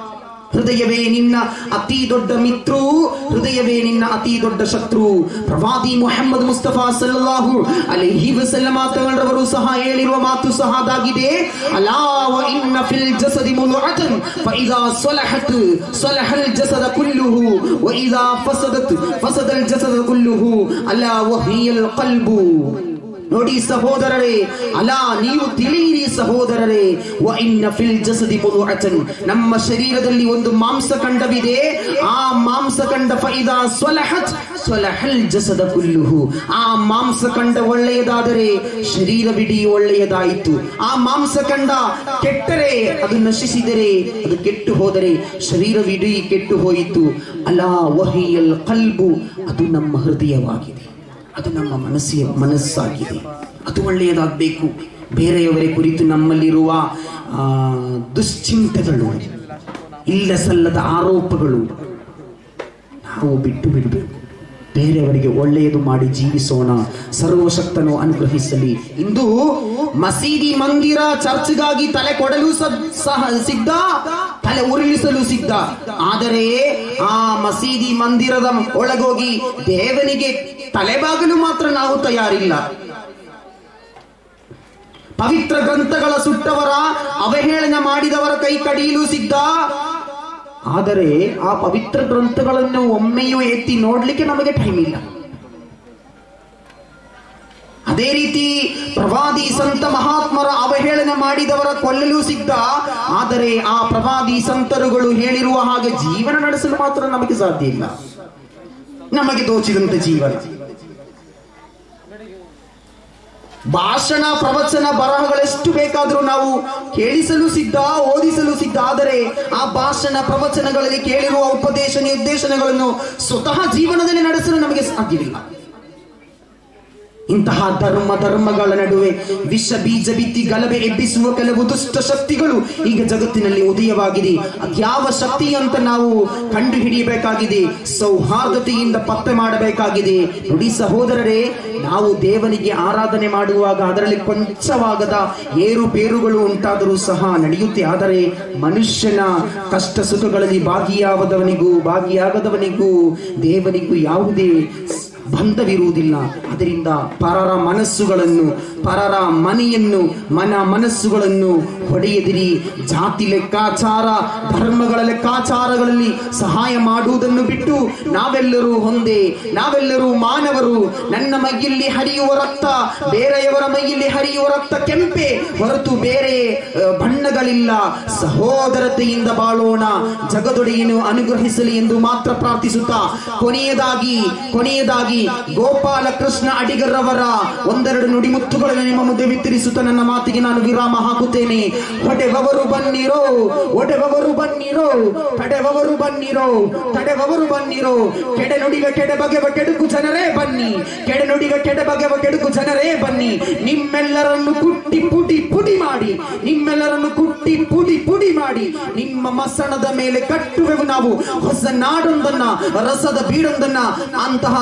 ಹೃದಯವೇ ನಿನ್ನ ಅತಿ ದೊಡ್ಡ ಮಿತ್ರು ಹೃದಯವೇ ನಿನ್ನ ಅತಿ ದೊಡ್ಡ ಶತ್ರು ಪ್ರವಾದಿ ಮುಹಮ್ಮದ್ ಮುಸ್ತಫಾ ಸಲ್ಲಲ್ಲಾಹು ಅಲೈಹಿ ವಸಲ್ಲಮ ತಗಳರವರು ಸಹ ಹೇಳಿರುವ ಮಾತು ಸಹ ಅದಾಗಿದೆ ಅಲಾವ ಇನ್ನ ಫಿಲ್ ಜಸದಿ ಮುಲುಅತನ್ ಫಇದಾ ಸಲಹತ್ ಸಲಹಲ್ ಜಸದ ಕುಲ್ಲುಹು ವಇದಾ ಫಸದತ್ ಫಸದಲ್ ಜಸದ ಕುಲ್ಲುಹು ಅಲಾ ವಹಿಯಲ್ ಕಲ್ಬು ನೋಡಿ ಸಹೋದರರೇ, ಅಲಾ, ನೀವು ತಿಳಿಯಿರಿ ಸಹೋದರರೇ. ಫಿಲ್ ಜಸದಿ ನಮ್ಮ ಶರೀರದಲ್ಲಿ ಒಂದು ಮಾಂಸಖಂಡವಿದೆ. ಆ ಮಾಂಸಖಂಡ ಫೈದಾ ಸ್ವಲಹತ್, ಸ್ವಲಹಲ್ ಜಸದ ಕುಲ್ಲುಹು. ಆ ಮಾಂಸಖಂಡ ಒಳ್ಳೆಯದಾದರೆ ಶರೀರವಿಡೀ ಒಳ್ಳೆಯದಾಯಿತು. ಆ ಮಾಂಸಖಂಡ ಕೆಟ್ಟರೆ ಅದು ನಶಿಸಿದರೆ, ಅದು ಕೆಟ್ಟು ಹೋದರೆ ಶರೀರವಿಡೀ ಕೆಟ್ಟು ಹೋಯಿತು. ಅಲಾ, ವಹಿಯಲ್ ಕಲ್ಬು, ಅದು ನಮ್ಮ ಹೃದಯವಾಗಿದೆ. ಅದು ನಮ್ಮ ಮನಸ್ಸಿಗೆ ಮನಸ್ಸಾಗಿದೆ. ಅದು ಒಳ್ಳೆಯದಾಗಬೇಕು. ಬೇರೆಯವರ ಕುರಿತು ನಮ್ಮಲ್ಲಿರುವ ದುಶ್ಚಿಂತೆಗಳು ಇಲ್ಲ ಸಲ್ಲದ ಆರೋಪಗಳು ನಾವು ಬಿಟ್ಟು ಬಿಡಬೇಕು. ಬೇರೆಯವರಿಗೆ ಒಳ್ಳೆಯದು ಮಾಡಿ ಜೀವಿಸೋಣ. ಸರ್ವಶಕ್ತನು ಅನುಗ್ರಹಿಸಲಿ. ಇಂದು ಮಸೀದಿ ಮಂದಿರ ಚರ್ಚ್ಗಾಗಿ ತಲೆ ಕೊಡಲು ಸಹ ಸಿದ್ಧ ತಲೆ ಉರುಳಿಸಲು ಸಿದ್ಧ. ಆದರೆ ಆ ಮಸೀದಿ ಮಂದಿರದ ಒಳಗೋಗಿ ದೇವನಿಗೆ ತಲೆಬಾಗಲು ಮಾತ್ರ ನಾವು ತಯಾರಿಲ್ಲ. ಪವಿತ್ರ ಗ್ರಂಥಗಳ ಸುಟ್ಟವರ ಅವಹೇಳನ ಮಾಡಿದವರ ಕೈ ಕಡಿಯಲು ಸಿದ್ಧ. ಆದರೆ ಆ ಪವಿತ್ರ ಗ್ರಂಥಗಳನ್ನು ಒಮ್ಮೆಯೂ ಎತ್ತಿ ನೋಡ್ಲಿಕ್ಕೆ ನಮಗೆ ಟೈಮ್ ಇಲ್ಲ ಅದೇ ರೀತಿ ಪ್ರವಾದಿ ಸಂತ ಮಹಾತ್ಮರ ಅವಹೇಳನ ಮಾಡಿದವರ ಕೊಲ್ಲಲು ಸಿದ್ಧ. ಆದರೆ ಆ ಪ್ರವಾದಿ ಸಂತರುಗಳು ಹೇಳಿರುವ ಹಾಗೆ ಜೀವನ ನಡೆಸಲು ಮಾತ್ರ ನಮಗೆ ಸಾಧ್ಯ ಇಲ್ಲ. ನಮಗೆ ತೋಚಿದಂತೆ ಜೀವನ. ಭಾಷಣ, ಪ್ರವಚನ, ಬರಹಗಳೆಷ್ಟು ಬೇಕಾದರೂ ನಾವು ಕೇಳಿಸಲು ಸಿದ್ಧ, ಓದಿಸಲು ಸಿದ್ಧ. ಆದರೆ ಆ ಭಾಷಣ, ಪ್ರವಚನಗಳಲ್ಲಿ ಕೇಳಿರುವ ಉಪದೇಶ, ನಿರ್ದೇಶನಗಳನ್ನು ಸ್ವತಃ ಜೀವನದಲ್ಲಿ ನಡೆಸಲು ನಮಗೆ ಸಾಧ್ಯವಿಲ್ಲ. ಇಂತಹ ಧರ್ಮ ಧರ್ಮಗಳ ನಡುವೆ ವಿಷ ಬೀಜ ಬಿತ್ತಿ ಗಲಭೆ ಎಬ್ಬಿಸುವ ಕೆಲವು ದುಷ್ಟ ಶಕ್ತಿಗಳು ಈಗ ಜಗತ್ತಿನಲ್ಲಿ ಉದಯವಾಗಿದೆ. ಅದ್ಯಾವ ಶಕ್ತಿ ಅಂತ ನಾವು ಕಂಡು ಹಿಡಿಯಬೇಕಾಗಿದೆ ಸೌಹಾರ್ದತೆಯಿಂದ ಪತ್ತೆ ಮಾಡಬೇಕಾಗಿದೆ. ನುಡಿ ಸಹೋದರರೇ, ನಾವು ದೇವನಿಗೆ ಆರಾಧನೆ ಮಾಡುವಾಗ ಅದರಲ್ಲಿ ಕೊಂಚವಾಗದ ಏರುಪೇರುಗಳು ಉಂಟಾದರೂ ಸಹ ನಡೆಯುತ್ತೆ. ಆದರೆ ಮನುಷ್ಯನ ಕಷ್ಟ ಸುಖಗಳಲ್ಲಿ ಭಾಗಿಯಾಗದವನಿಗೂ ಭಾಗಿಯಾಗದವನಿಗೂ ದೇವನಿಗೂ ಯಾವುದೇ ಬಂಧವಿರುವುದಿಲ್ಲ. ಅದರಿಂದ ಪರರ ಮನಸ್ಸುಗಳನ್ನು, ಪರರ ಮನೆಯನ್ನು, ಮನ ಮನಸ್ಸುಗಳನ್ನು ಹೊಡೆಯದಿರಿ. ಜಾತಿ ಲೆಕ್ಕಾಚಾರ, ಧರ್ಮಗಳ ಲೆಕ್ಕಾಚಾರಗಳಲ್ಲಿ ಸಹಾಯ ಮಾಡುವುದನ್ನು ಬಿಟ್ಟು ನಾವೆಲ್ಲರೂ ಒಂದೇ, ನಾವೆಲ್ಲರೂ ಮಾನವರು. ನನ್ನ ಮೈಯಲ್ಲಿ ಹರಿಯುವ ರಕ್ತ, ಬೇರೆಯವರ ಮೈಯಲ್ಲಿ ಹರಿಯುವ ರಕ್ತ ಕೆಂಪೆ. ಹೊರತು ಬೇರೆ ಬಣ್ಣಗಳಿಲ್ಲ. ಸಹೋದರತೆಯಿಂದ ಬಾಳೋಣ. ಜಗದೊಡೆಯನ್ನು ಅನುಗ್ರಹಿಸಲಿ ಎಂದು ಮಾತ್ರ ಪ್ರಾರ್ಥಿಸುತ್ತಾ, ಕೊನೆಯದಾಗಿ ಕೊನೆಯದಾಗಿ ಗೋಪಾಲ ಕೃಷ್ಣ ಅಡಿಗರವರ ಒಂದೆರಡು ನುಡಿಮುತ್ತುಗಳನ್ನು ನಿಮ್ಮ ಮುಂದೆ ವಿತರಿಸುತ್ತಾ ನನ್ನ ಮಾತಿಗೆ ನಾನು ವಿರಾಮ ಹಾಕುತ್ತೇನೆ. ಹೊಡೆವವರು ಬನ್ನಿರೋ, ಒಡೆವವರು ಬನ್ನಿರೋ ತಡೆವವರು ಬನ್ನಿರೋ ತಡೆವವರು ಬನ್ನಿರೋ. ಕೆಡೆ ನುಡಿಗ ಕೆಡೆ ಬಗೆವ ಕೆಡುಕು ಜನರೇ ಬನ್ನಿ, ಕೆಡೆ ನುಡಿಗ ಕೆಡೆ ಬಗೆವ ಕೆಡುಕು ಜನರೇ ಬನ್ನಿ. ನಿಮ್ಮೆಲ್ಲರನ್ನು ಕುಟ್ಟಿ ಪುಡಿ ಪುಡಿ ಮಾಡಿ, ನಿಮ್ಮೆಲ್ಲರನ್ನು ಕುಟ್ಟಿ ಪುಡಿ ಪುಡಿ ಮಾಡಿ, ನಿಮ್ಮ ಮಸಣದ ಮೇಲೆ ಕಟ್ಟುವೆವು ನಾವು. ಹೊಸ ನಾಡೊಂದನ್ನ, ರಸದ ಬೀಡೊಂದನ್ನ, ಅಂತಹ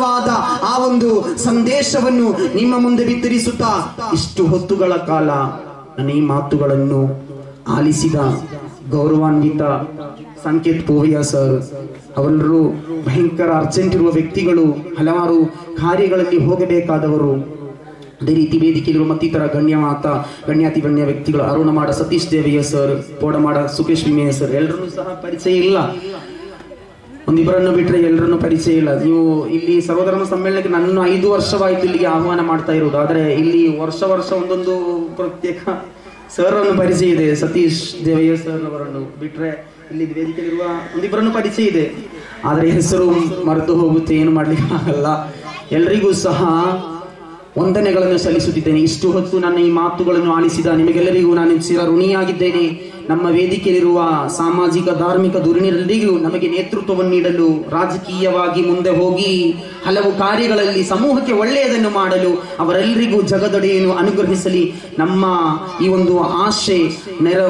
ಸುಂದರವಾದ ಆ ಒಂದು ಸಂದೇಶವನ್ನು ನಿಮ್ಮ ಮುಂದೆ ಬಿತ್ತರಿಸುತ್ತಾ ಇಷ್ಟು ಹೊತ್ತುಗಳ ಕಾಲ ನನ್ನ ಈ ಮಾತುಗಳನ್ನು ಆಲಿಸಿದ ಗೌರವಾನ್ವಿತ ಸಂಕೇತ್ ಪೋವಿಯಾ ಸರ್, ಅವರೆಲ್ಲರೂ ಭಯಂಕರ ಅರ್ಜೆಂಟ್ ಇರುವ ವ್ಯಕ್ತಿಗಳು, ಹಲವಾರು ಕಾರ್ಯಗಳಲ್ಲಿ ಹೋಗಬೇಕಾದವರು. ಅದೇ ರೀತಿ ವೇದಿಕೆಯಲ್ಲಿರುವ ಮತ್ತಿತರ ಗಣ್ಯ ಮಾತ ಗಣ್ಯಾತಿ ಗಣ್ಯ ವ್ಯಕ್ತಿಗಳು ಅರುಣಮಾಡ ಸತೀಶ್ ದೇವಿಯ ಸರ್, ಪೋಡಮಾಡ ಸುಖೇಶ್ ವಿಮೆಯ ಸರ್, ಎಲ್ಲರನ್ನೂ ಸಹ ಪರಿಚಯ ಇಲ್ಲ. ಒಂದಿಬ್ಬರನ್ನು ಬಿಟ್ಟರೆ ಎಲ್ಲರನ್ನು ಪರಿಚಯ ಇಲ್ಲ. ನೀವು ಇಲ್ಲಿ ಸರ್ವಧರ್ಮ ಸಮ್ಮೇಳನಕ್ಕೆ ನನ್ನ ಐದು ವರ್ಷವಾಯಿತು ಇಲ್ಲಿಗೆ ಆಹ್ವಾನ ಮಾಡ್ತಾ ಇರೋದು ಆದರೆ ಇಲ್ಲಿ ವರ್ಷ ವರ್ಷ ಒಂದೊಂದು ಪ್ರತ್ಯೇಕ ಸರ್ ಅನ್ನು ಪರಿಚಯ ಇದೆ. ಸತೀಶ್ ದೇವಯ್ಯ ಸರ್ ಅವರನ್ನು ಬಿಟ್ರೆ ಇಲ್ಲಿ ವೇದಿಕೆಯಲ್ಲಿರುವ ಒಂದಿಬ್ಬರನ್ನು ಪರಿಚಯ ಇದೆ. ಆದರೆ ಹೆಸರು ಮರೆತು ಹೋಗುತ್ತೆ. ಏನು ಮಾಡ್ಲಿಕ್ಕೆ ಆಗಲ್ಲ. ಎಲ್ರಿಗೂ ಸಹ ವಂದನೆಗಳನ್ನು ಸಲ್ಲಿಸುತ್ತಿದ್ದೇನೆ. ಇಷ್ಟು ಹೊತ್ತು ನನ್ನ ಈ ಮಾತುಗಳನ್ನು ಆಲಿಸಿದ ನಿಮಗೆಲ್ಲರಿಗೂ ನಾನು ಚಿರ ಋಣಿಯಾಗಿದ್ದೇನೆ ನಮ್ಮ ವೇದಿಕೆಯಲ್ಲಿರುವ ಸಾಮಾಜಿಕ, ಧಾರ್ಮಿಕ ಧುರೀಣರೆಲ್ಲರಿಗೂ ನಮಗೆ ನೇತೃತ್ವವನ್ನು ನೀಡಲು ರಾಜಕೀಯವಾಗಿ ಮುಂದೆ ಹೋಗಿ ಹಲವು ಕಾರ್ಯಗಳಲ್ಲಿ ಸಮೂಹಕ್ಕೆ ಒಳ್ಳೆಯದನ್ನು ಮಾಡಲು ಅವರೆಲ್ಲರಿಗೂ ಜಗದೊಡೆಯನ್ನು ಅನುಗ್ರಹಿಸಲಿ. ನಮ್ಮ ಈ ಒಂದು ಆಶೆ ನೆರ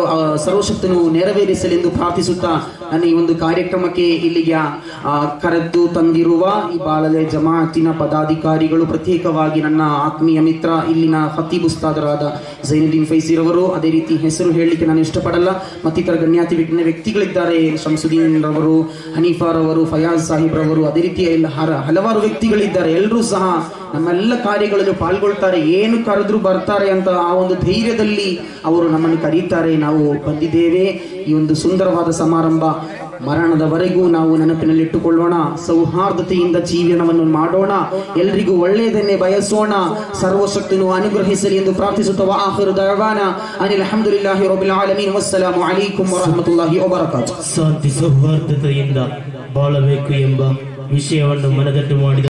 ಸರ್ವಶಕ್ತನು ನೆರವೇರಿಸಲಿ ಎಂದು ಪ್ರಾರ್ಥಿಸುತ್ತಾ ನನ್ನ ಈ ಒಂದು ಕಾರ್ಯಕ್ರಮಕ್ಕೆ ಇಲ್ಲಿಗೆ ಕರೆದು ತಂದಿರುವ ಈ ಬಾಳಲೆ ಜಮಾತಿನ ಪದಾಧಿಕಾರಿಗಳು ಪ್ರತ್ಯೇಕವಾಗಿ ನನ್ನ ಆತ್ಮೀಯ ಮಿತ್ರ ಇಲ್ಲಿನ ಹತ್ತಿ ಉಸ್ತಾದರಾದ ಜೈನುದ್ದೀನ್ ಫೈಸೀರ್ ಅವರು ಅದೇ ರೀತಿ ಹೆಸರು ಹೇಳಲಿಕ್ಕೆ ನಾನು ಇಷ್ಟಪಡಲ್ಲ. ಮತ್ತಿತರ ಗಣ್ಯಾತಿ ವಿಜ್ಞ ವ್ಯಕ್ತಿಗಳಿದ್ದಾರೆ. ಶಂಸುದ್ದೀನ್ ರವರು ಹನೀಫಾರ್ ಅವರು ಫಯಾಜ್ ಸಾಹಿಬ್ ರವರು, ಅದೇ ರೀತಿಯ ಎಲ್ಲ ಹರ- ಹಲವಾರು ವ್ಯಕ್ತಿಗಳಿದ್ದಾರೆ. ಎಲ್ಲರೂ ಸಹ ನಮ್ಮೆಲ್ಲ ಕಾರ್ಯಗಳಲ್ಲೂ ಪಾಲ್ಗೊಳ್ತಾರೆ. ಏನು ಕರೆದ್ರು ಬರ್ತಾರೆ ಅಂತ ಆ ಒಂದು ಧೈರ್ಯದಲ್ಲಿ ಅವರು ನಮ್ಮನ್ನು ಕರೀತಾರೆ. ನಾವು ಬಂದಿದ್ದೇವೆ. ಈ ಒಂದು ಸುಂದರವಾದ ಸಮಾರಂಭ ಮರಣದವರೆಗೂ ನಾವು ನೆನಪಿನಲ್ಲಿಟ್ಟುಕೊಳ್ಳೋಣ. ಸೌಹಾರ್ದತೆಯಿಂದ ಜೀವನವನ್ನು ಮಾಡೋಣ. ಎಲ್ರಿಗೂ ಒಳ್ಳೆಯದನ್ನೇ ಬಯಸೋಣ. ಸರ್ವಶಕ್ತಿನು ಅನುಗ್ರಹಿಸಲಿ ಎಂದು ಪ್ರಾರ್ಥಿಸುತ್ತಾ ಆಖಿರು ದಯವಾನ ಅನಿಲ್ ಅಲ್ಹಮ್ದುಲಿಲ್ಲಾಹಿ ರಬ್ಬಿಲ್ ಆಲಮೀನ್. ವಸ್ಸಲಾಮು ಅಲೈಕುಂ ವರಹಮತುಲ್ಲಾಹಿ ವಬರಕಾತು ಶಾಂತಿ ಸೌಹಾರ್ದತೆಯಿಂದ ಬಾಳಬೇಕು ಎಂಬ ವಿಷಯವನ್ನು ಮನದಟ್ಟು ಮಾಡಿದ